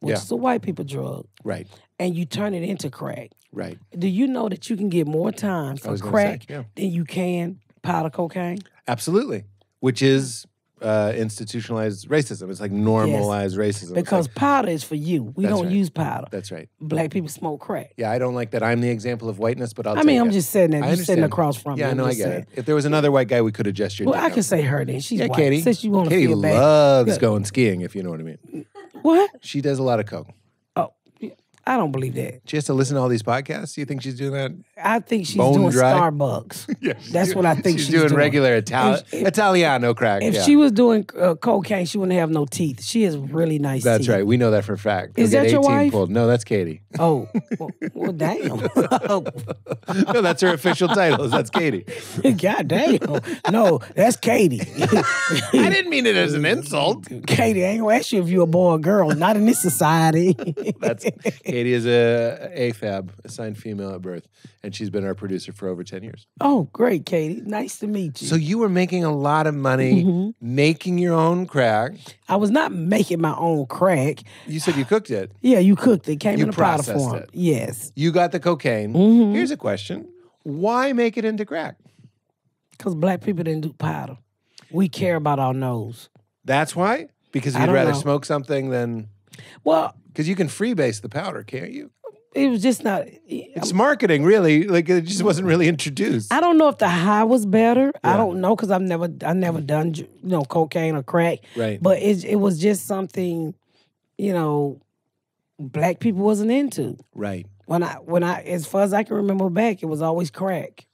which Yeah. is a white people drug, Right. and you turn it into crack. Right. Do you know that you can get more time for crack say, yeah. than you can powder cocaine? Absolutely. Which is uh, institutionalized racism. It's like normalized racism. It's Because like- powder is for you. We That's don't right. use powder. that's right. Black people smoke crack. Yeah, I don't like that. I'm the example of whiteness, but I'll. I mean, take I'm it. just saying that. I You're sitting across from you. Yeah, me. I I'm know. I just get saying. it. If there was another white guy, we could have gestured. Well, I can say her name. She's Yeah, white. Katie. Since you want to Katie feel bad. loves going skiing, if you know what I mean. What? She does a lot of coke. I don't believe that. She has to listen to all these podcasts. You think she's doing that? I think she's Bone doing dry? Starbucks. Yeah, That's what I think she's, she's doing. doing. Regular Itali- If- Italiano crack. If yeah. she was doing uh, cocaine, she wouldn't have no teeth. She has really nice that's teeth. right. We know that for a fact. Is that your 18 wife? Pulled. No, that's Katie. Oh, well, well damn. no, that's her official title. is That's Katie. God damn. No, that's Katie. I didn't mean it as an insult. Katie, I ain't gonna ask you if you're a boy or girl. Not in this society. That's Katie is a AFAB, assigned female at birth, and she's been our producer for over ten years. oh, great, Katie. Nice to meet you. So you were making a lot of money Mm-hmm. making your own crack. I was not making my own crack. You said you cooked it. Yeah, you cooked it. Came You in a powder form. it. Yes, You got the cocaine. Mm-hmm. Here's a question: Why make it into crack? because black people didn't do powder. We care about our nose. That's why. Because you'd rather know. smoke something than Well, because you can freebase the powder, can't you? it was just not. It's marketing, really. Like it just wasn't really introduced. I don't know if the high was better. I don't know because I've never, I never done, you know, cocaine or crack. Right. But it, it was just something, you know, black people wasn't into. right. When I, when I, as far as I can remember back, it was always crack.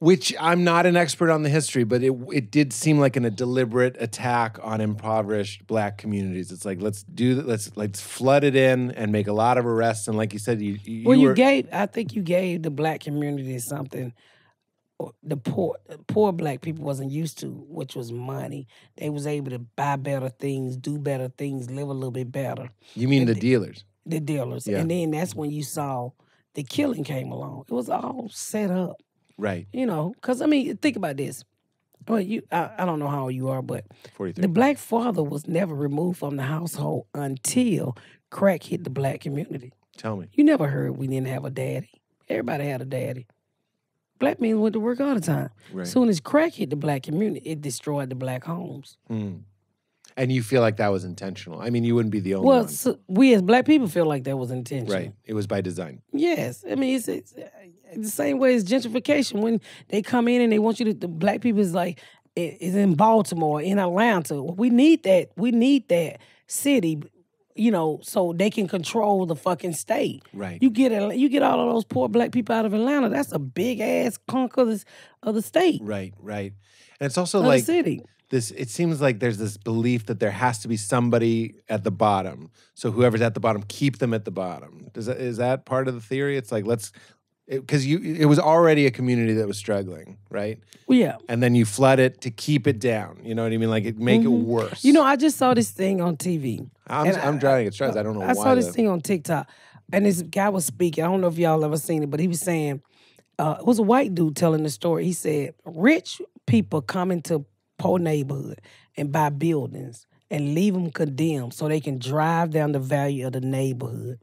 Which I'm not an expert on the history, but it it did seem like an, a deliberate attack on impoverished black communities. It's like let's do. Let's let's flood it in and make a lot of arrests. And like you said, you, you Well, you were, gave, I think you gave the black community something uh, the poor poor black people wasn't used to, which was money. They was able to buy better things, do better things, live a little bit better. you mean the dealers? The dealers, Yeah. and then that's when you saw the killing came along. It was all set up, Right. you know. Because I mean, think about this. Well, you, I, I don't know how old you are, but Forty three. the black father was never removed from the household until crack hit the black community. Tell me. You never heard we didn't have a daddy. Everybody had a daddy. black men went to work all the time. Right. Soon as crack hit the black community, it destroyed the black homes. Mm. And you feel like that was intentional. I mean, you wouldn't be the only Well, one. so we as black people feel like that was intentional. Right. It was by design. Yes, I mean it's, it's uh, the same way as gentrification. When they come in and they want you to, the black people is like i- is in Baltimore, in Atlanta. We need that. We need that city, you know, so they can control the fucking state. Right. You get a, you get all of those poor black people out of Atlanta. That's a big ass chunk of the, of the state, Right, right. And it's also of like the city. This it seems like there's this belief that there has to be somebody at the bottom. So whoever's at the bottom, keep them at the bottom. Does that is that part of the theory? It's like let's because you it was already a community that was struggling, right? Well, yeah. And then you flood it to keep it down. You know what I mean? Like it make it worse. Mm-hmm. You know, I just saw this thing on TV. I'm I'm I- driving at stress. I don't know I saw this thing on TikTok, and this guy was speaking. I don't know if y'all ever seen it, but he was saying uh, it was a white dude telling the story. He said rich people come into poor neighborhood and buy buildings and leave them condemned so they can drive down the value of the neighborhood.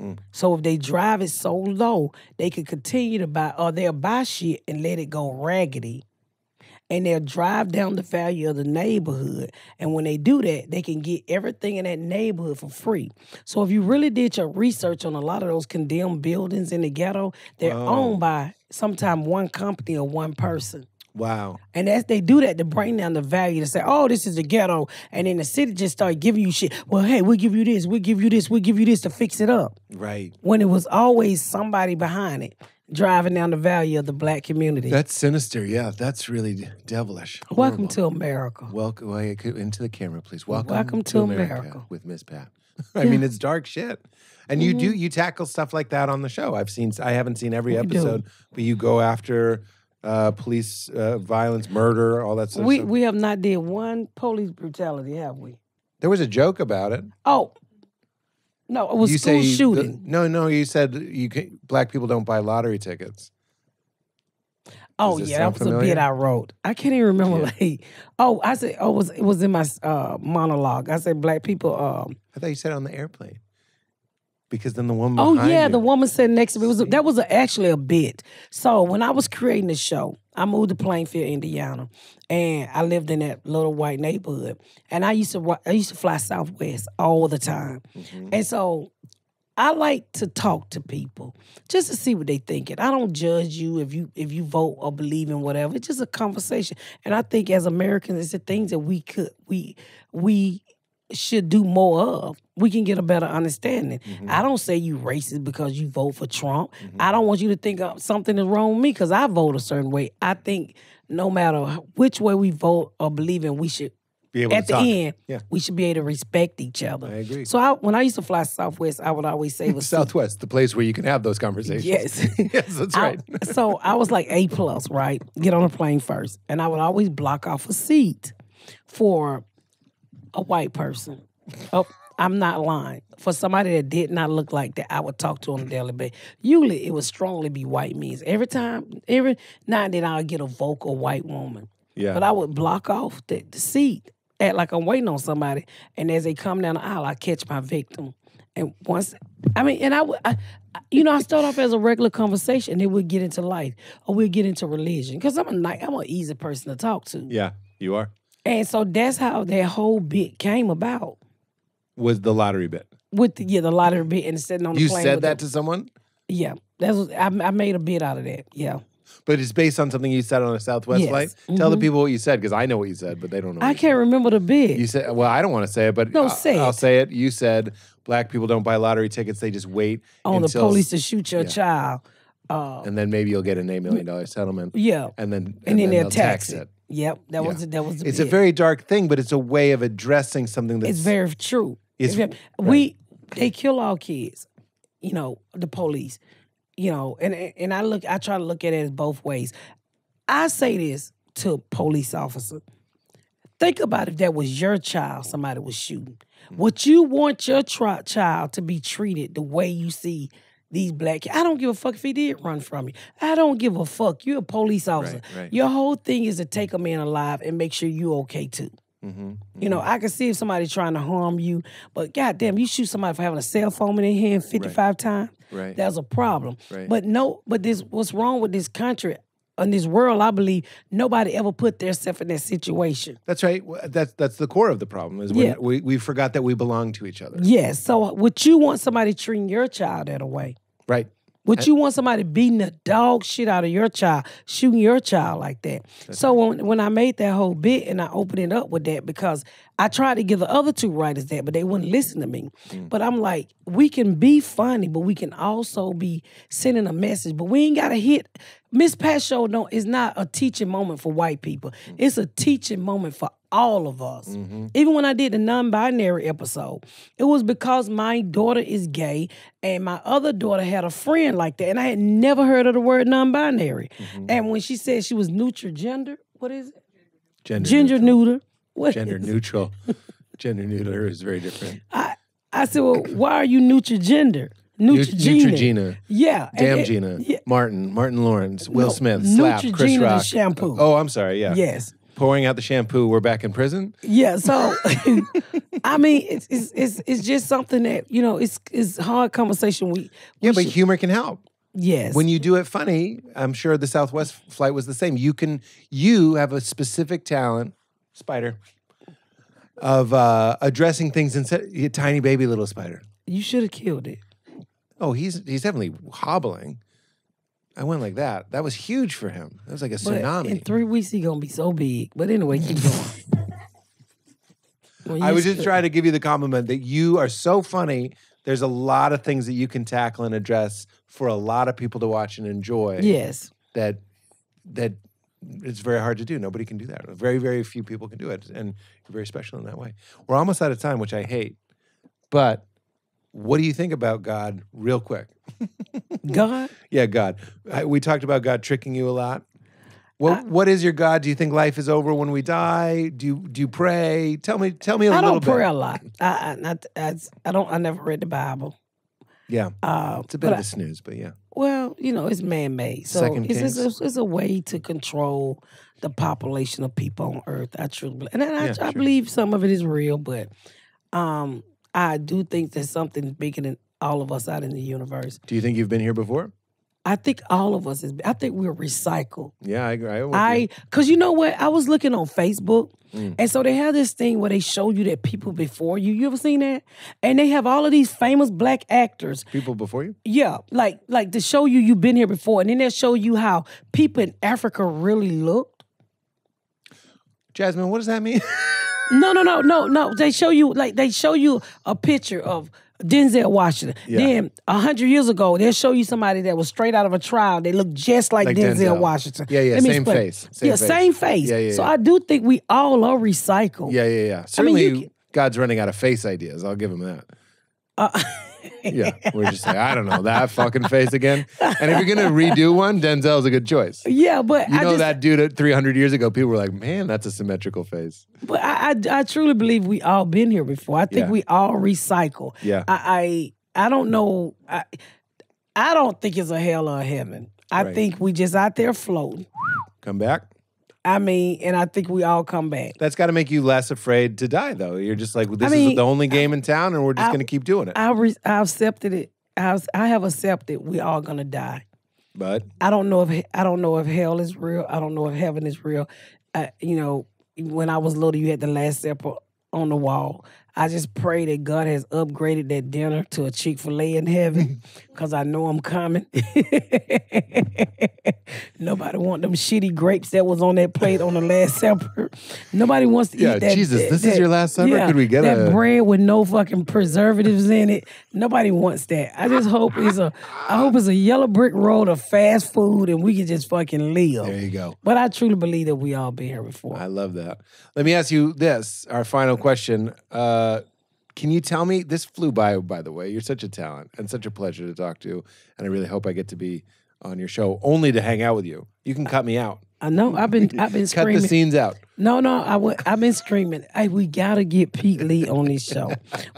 Mm. So if they drive it so low, they could continue to buy, or they'll buy shit and let it go raggedy and they'll drive down the value of the neighborhood. And when they do that, they can get everything in that neighborhood for free. So if you really did your research on a lot of those condemned buildings in the ghetto, they're owned oh. by sometime one company or one person. Wow. And as they do that to bring down the value to say, oh, this is the ghetto. And then the city just start giving you shit. Well, hey, we'll give you this, we'll give you this, we'll give you this to fix it up. Right. When it was always somebody behind it driving down the value of the black community. That's sinister. Yeah, that's really devilish. Welcome to America. Welcome oh, well, into the camera, please. Welcome, Welcome to America. with Miss Pat. I mean, it's dark shit, and you mm-hmm. do you tackle stuff like that on the show. I've seen. I haven't seen every episode, but you go after uh, police uh, violence, murder, all that stuff. We we have not did one police brutality, have we? there was a joke about it. Oh, no, it was you school say the- shooting. no, no. You said you can, black people don't buy lottery tickets. oh yeah, that was a bit? I wrote. I can't even remember. Yeah. Like, oh, I said, oh, it was it was in my uh, monologue. I said, black people. Um, I thought you said it on the airplane. Because then the woman. oh yeah, you- the woman sitting next to me it was a, that was a, actually a bit. So when I was creating the show, I moved to Plainfield, Indiana, and I lived in that little white neighborhood. And I used to I used to fly Southwest all the time, Mm-hmm. and so I like to talk to people just to see what they thinking. I don't judge you if you if you vote or believe in whatever. It's just a conversation. And I think as Americans, it's the things that we could we we should do more of. We can get a better understanding. Mm-hmm. I don't say you racist because you vote for Trump. Mm-hmm. I don't want you to think something is wrong with me because I vote a certain way. I think no matter which way we vote or believe in, we should Be able at to the talk. end, Yeah. we should be able to respect each other. I agree. So I, when I used to fly Southwest, I would always say was Southwest, the place where you can have those conversations. Yes. yes, that's I- right. so I was like A plus, right? Get on a plane first, and I would always block off a seat for a white person. Oh, I'm not lying. For somebody that did not look like that, I would talk to on a daily basis. Usually, it would strongly be white means. Every time, every now and then, I'll get a vocal white woman. Yeah. But I would block off the, the seat, act like I'm waiting on somebody, and as they come down the aisle, I catch my victim. And once, I mean, and I would, I, I- you know, I start off as a regular conversation, and then we'll get into life or we'll get into religion because I'm a nice, I'm an easy person to talk to, Yeah, you are. And so that's how that whole bit came about Was the lottery bit. with the yeah the lottery bit and sitting on the You plane. said with that the- to someone? yeah, that's what I, I made a bit out of that. Yeah, But it's based on something you said on a Southwest Yes. Mm-hmm. flight. Tell the people what you said because I know what you said, but they don't know. I you can't remember the bit. You said, well, I don't want to say it, but No, I'll, say I'll it. say it. You said black people don't buy lottery tickets; they just wait on the until- police to shoot your yeah. child. Uh, and then maybe you'll get an eight million dollar settlement. yeah, and then and, then, they'll they'll tax it. Yep, that Yeah. was that was. It's a very dark thing, but it's a way of addressing something that's It's very true. It's- It's very- we they kill all kids. You know the police. You know, and and I look. I try to look at it both ways. I say this to a police officer. Think about if that was your child, somebody was shooting. Mm. Would you want your tri- child to be treated the way you see these black kids? I don't give a fuck if he did run from you. I don't give a fuck. You're a police officer. right. Your whole thing is to take a man alive and make sure you're okay too. Mm-hmm, you know, mm-hmm. I can see if somebody's trying to harm you, but goddamn, you shoot somebody for having a cell phone in their hand 55 times. Right. There's a problem. Right. But no, but this what's wrong with this country and this world, I believe nobody ever put themselves in that situation. That's right. That's that's the core of the problem. Is Yeah. we we forgot that we belong to each other. Yes. So would you want somebody treating your child that way? Right. Would you want somebody beating the dog shit out of your child, shooting your child like that? so when when I made that whole bit and I opened it up with that because I tried to give the other two writers that, but they wouldn't listen to me. Mm. But I'm like, we can be funny, but we can also be sending a message. But we ain't gotta hit Miss Pat Show don't is not a teaching moment for white people. Mm. It's a teaching moment for all of us. Mm-hmm. Even when I did the non-binary episode, it was because my daughter is gay and my other daughter had a friend like that, and I had never heard of the word non-binary. Mm-hmm. And when she said she was neutral gender, what is it? Gender Ginger neuter. What gender is- neutral. gender neutral is very different. I I said, well, why are you neutral gender? Neut- Neutrogena. Neutrogena. Yeah. Damn Gina. yeah. Martin. Martin Lawrence. Will No, Smith. Slap. Chris Neutrogena, the Rock. shampoo. Oh, I'm sorry. Yeah. Yes. Pouring out the shampoo. We're back in prison. Yeah, so I mean, it's, it's it's it's just something that you know, it's it's hard conversation. We Yeah, we but should- humor can help. yes, When you do it funny, I'm sure the Southwest flight was the same. You can you have a specific talent, spider, of uh, addressing things instead. Tiny baby little spider. you should have killed it. Oh, he's he's definitely hobbling. I went like that. That was huge for him. That was like a But in three weeks, he gonna be so big. But anyway, keep going. When I you was just st- trying to give you the compliment that you are so funny. There's a lot of things that you can tackle and address for a lot of people to watch and enjoy. Yes, That that it's very hard to do. Nobody can do that. Very very few people can do it, and you're very special in that way. We're almost out of time, which I hate. But what do you think about God, real quick? God. Yeah, God. I, we talked about God tricking you a lot. What What is your God? Do you think life is over when we die? Do you Do you pray? Tell me. Tell me a I little bit. I don't bit. pray a lot. I I, not, I I don't. I never read the Bible. Yeah, Uh, it's a bit of a snooze, but yeah. Well, you know, it's man made. So Second it's, it's, it's, it's a way to control the population of people on earth. I truly believe. And I, Yeah, I sure. believe some of it is real, but um, I do think there's something bigger than all of us out in the universe. Do you think you've been here before? I think all of us is, I think we're recycled. Yeah, I agree. I, cause you know what? I was looking on Facebook, Mm. and so they have this thing where they show you that people before you. You ever seen that? And they have all of these famous black actors people before you. yeah, like like to show you you've been here before, and then they'll show you how people in Africa really looked. Jasmine, what does that mean? No, no, no, no, no. They show you like they show you a picture of Denzel Washington. Yeah. Then a hundred years ago, they'll show you somebody that was straight out of a trial. They look just like, Like Denzel, Denzel. Washington. Yeah, yeah, Let same face, same yeah, face. same face. Yeah, yeah, So yeah. I do think we all are recycled. yeah, yeah, yeah. Certainly, you God's running out of face ideas. I'll give him that. Uh, Yeah, we're just like, I don't know that fucking face again. And if you're gonna redo one, Denzel's a good choice. yeah, but You I know just, that dude at 300 years ago, people were like, "Man, that's a symmetrical face." But I, I, I truly believe we all been here before. I think Yeah. we all recycle. Yeah. I, I, I don't know. I, I don't think it's a hell or a heaven. I Right. think we just out there floating. Come back. I mean, and I think we all come back. That's got to make you less afraid to die, though. You're just like, well, this mean, is the only game in town, and we're just gonna keep doing it. I, re, I accepted it. I, I have accepted we all gonna die. but I don't know if I don't know if hell is real. I don't know if heaven is real. Uh, you know, when I was little, you had the Last Supper on the wall. I just pray that God has upgraded that dinner to a Chick Fil A in heaven, because I know I'm coming. Nobody want them shitty grapes that was on that plate on the Last Supper. Nobody wants to Yeah, eat that. Jesus, that- this is your Last Supper? Could we get that a- bread with no fucking preservatives in it? Nobody wants that. I just hope it's a. I hope it's a yellow brick road of fast food, and we can just fucking live. there you go. But I truly believe that we all been here before. I love that. Let me ask you this: our final question. Uh, Uh, can you tell me? This flew by, by the way. You're such a talent and such a pleasure to talk to, and I really hope I get to be on your show only to hang out with you. You can cut me out. I know. I've been. I've been Cut screaming. the scenes out. No, no. I w- I've been screaming. Hey, we gotta get Pete Lee on this show.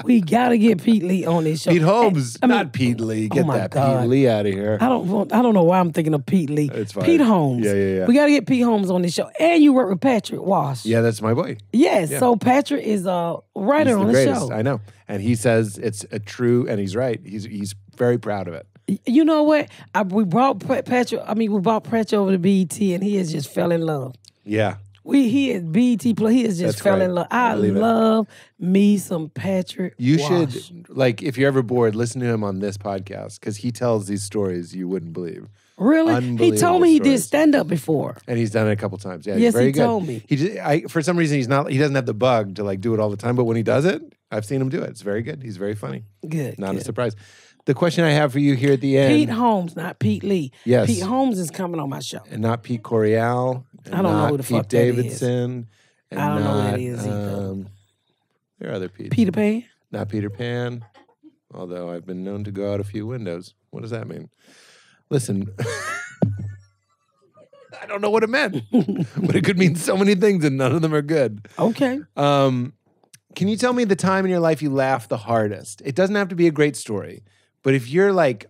we gotta get Pete Lee on this show. Pete Holmes, I mean- not Pete Lee. Oh Get my that God. Pete Lee out of here. I don't. want- I don't know why I'm thinking of Pete Lee. It's fine. Pete Holmes. Yeah, yeah, yeah. We gotta get Pete Holmes on this show. And you work with Patrick Walsh. Yeah, that's my boy. Yes. Yeah. So Patrick is a writer the on the greatest. show. I know, and he says it's a true, and he's right. He's he's very proud of it. You know what? I, we brought Pat- Patrick. I mean, we brought Patrick over to BET, and he has just fell in love. Yeah. We he is BET plus. He has just That's fell in love. I I, believe it. love me some Patrick. You Walsh. should like if you're ever bored, listen to him on this podcast because he tells these stories you wouldn't believe, really. He told me he stories. did stand up before. and he's done it a couple times. Yeah, he's Yes, he very good. told me. He just, I, for some reason he's not. He doesn't have the bug to like do it all the time, but when he does it, I've seen him do it. It's very good. He's very funny. Good. Not a surprise. The question I have for you here at the end, Pete Holmes, not Pete Lee. Yes. Pete Holmes is coming on my show. and not Pete Correale, I don't know who the Pete fuck that is. Davidson, and I don't know who not, that is either. um, there are other Pete's. Peter Pan. Not Peter Pan, although I've been known to go out a few windows. What does that mean? Listen, I don't know what it meant, but it could mean so many things, and none of them are good. Okay. Um, can you tell me the time in your life you laughed the hardest? It doesn't have to be a great story, but if you're like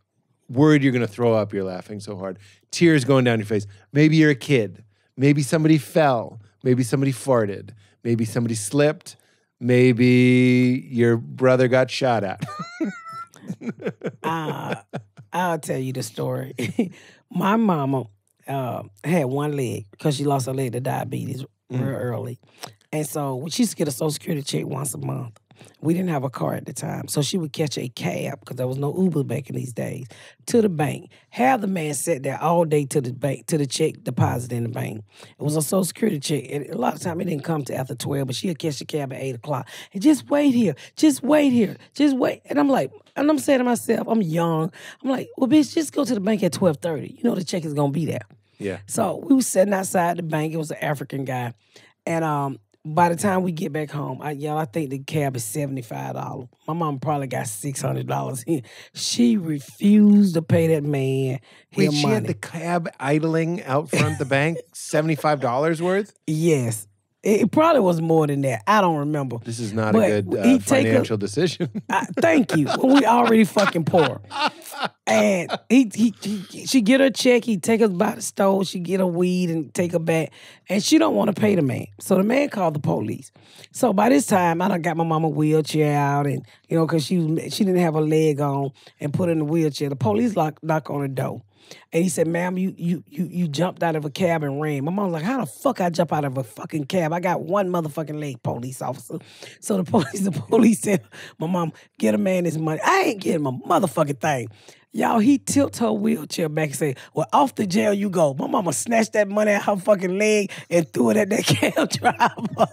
worried you're going to throw up, you're laughing so hard, tears going down your face. Maybe you're a kid. Maybe somebody fell. Maybe somebody farted. Maybe somebody slipped. Maybe your brother got shot at. uh, I'll tell you the story. My mama uh, had one leg because she lost her leg to diabetes real early. And so she used to get a social security check once a month. We didn't have a car at the time. So she would catch a cab because there was no Uber back in these days to the bank. Have the man sit there all day to the bank to the check deposit in the bank. It was a social security check. And a lot of time it didn't come to after 12, but she'd catch the cab at 8 o'clock. And just wait here. Just wait here. Just wait. And I'm like, and I'm saying to myself, I'm young. I'm like, well, bitch, just go to the bank at 1230. You know the check is gonna be there. yeah. So we was sitting outside the bank. It was an African guy, and um, by the time we get back home, I, y'all, I think the cab is seventy five dollars. My mom probably got six hundred dollars in. She refused to pay that man Wait, she money. had the cab idling out front the bank, $75 worth? yes, it, probably was more than that. I don't remember. This is not But a good uh, take a- financial decision. I, thank you. We already fucking poor. And he, he, he she get her check, he take us by the store, she get her weed and take her back. And she don't want to pay the man. So the man called the police. So by this time, I done got my mama wheelchair out and, you know, cause she was she didn't have a leg on and put her in the wheelchair. The police lock knock on the door. And he said, ma'am, you you you you jumped out of a cab and ran. My mom was like, how the fuck I jump out of a fucking cab? I got one motherfucking leg, police officer. So the police, the police said, my mom, get a man his money. I ain't getting my motherfucking thing. Y'all, he tilt her wheelchair back and say, well, off the jail you go. My mama snatched that money out her fucking leg and threw it at that cab driver.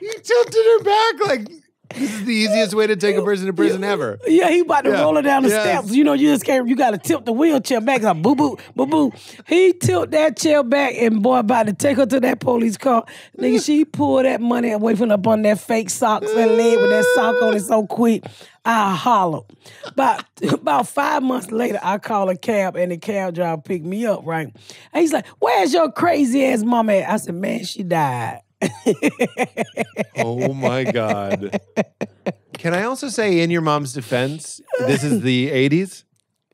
He tilted her back like this is the easiest way to take a person to prison ever. Yeah, he about to Yeah. roll her down the Yes. steps. You know, you just can't. You got to tilt the wheelchair back. Like boo boo boo boo. He tilt that chair back, and boy, about to take her to that police car. Nigga, she pulled that money away from up on that fake socks and leg with that sock on it so quick. I hollered. About about five months later, I call a cab, and the cab driver picked me up. Right, and he's like, "Where's your crazy ass mama at?" I said, "Man, she died." Oh my God. Can I also say, in your mom's defense, this is the 80s,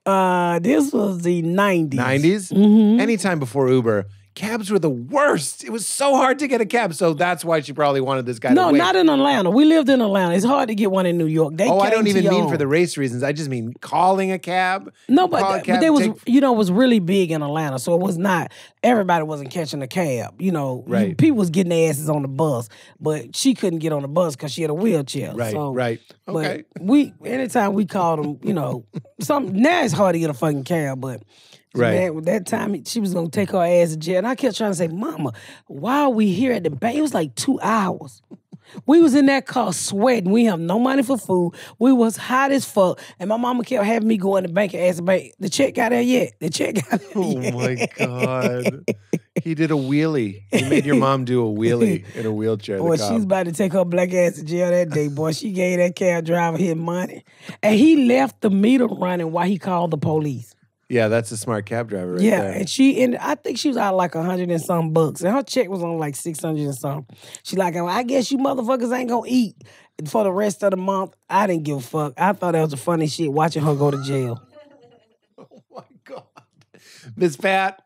Uh, this was the nineties. 90s? Mm-hmm. Anytime before Uber, cabs were the worst. It was so hard to get a cab. So that's why she probably wanted this guy No, to wait. not in Atlanta. We lived in Atlanta. It's hard to get one in New York. They oh, I don't even mean own. for the race reasons. I just mean calling a cab. No, but, th- cab, but they was you know it was really big in Atlanta, so it was not everybody wasn't catching a cab. You know, You- Right. people was getting their asses on the bus, but she couldn't get on the bus because she had a wheelchair. Right, so, right. Okay. But we anytime we called them, you know, some now it's hard to get a fucking cab, but. Right. Man, with that time she was gonna take her ass to jail, and I kept trying to say, "Mama, why are we here at the bank?" It was like two hours. We was in that car sweating. We have no money for food. We was hot as fuck. And my mama kept having me go in the bank and ask the bank, the check got there yet? The check got there Oh yet? my God. He did a wheelie. He made your mom do a wheelie in a wheelchair. Boy, she's about to take her black ass to jail that day, boy. She gave that cab driver his money. And he left the meter running while he called the police. Yeah, that's a smart cab driver right yeah, there. and she and I think she was out like a hundred and some bucks, and her check was on like six hundred and some. She like, oh, I guess you motherfuckers ain't gonna eat for the rest of the month. I didn't give a fuck. I thought that was the funny shit watching her go to jail. Oh my God. Miss Pat,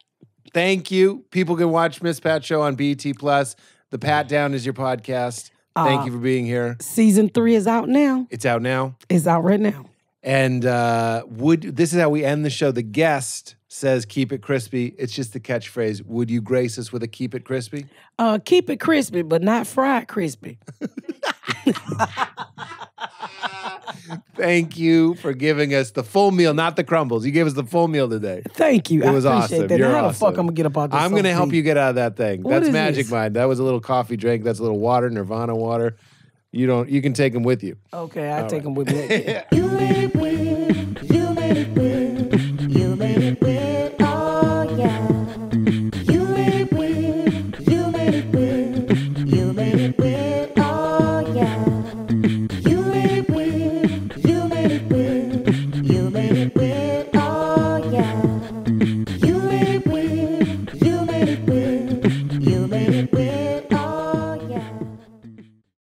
thank you. People can watch Miss Pat show on BET Plus. The Pat Down is your podcast. Thank uh, you for being here. Season three is out now. It's out now. It's out right now. And uh, would this is how we end the show. The guest says, "Keep it crispy." It's just the catchphrase. Would you grace us with a "Keep it crispy"? Uh, keep it crispy, but not fried crispy. Thank you for giving us the full meal, not the crumbles. You gave us the full meal today. Thank you. It was awesome. that. You're how the fuck I'm gonna get up out this? I'm going to help you get out of that thing. What That's Magic this? Mind. That was a little coffee drink. That's a little water, Nirvana water. You don't. You can take them with you. Okay, I take them with me.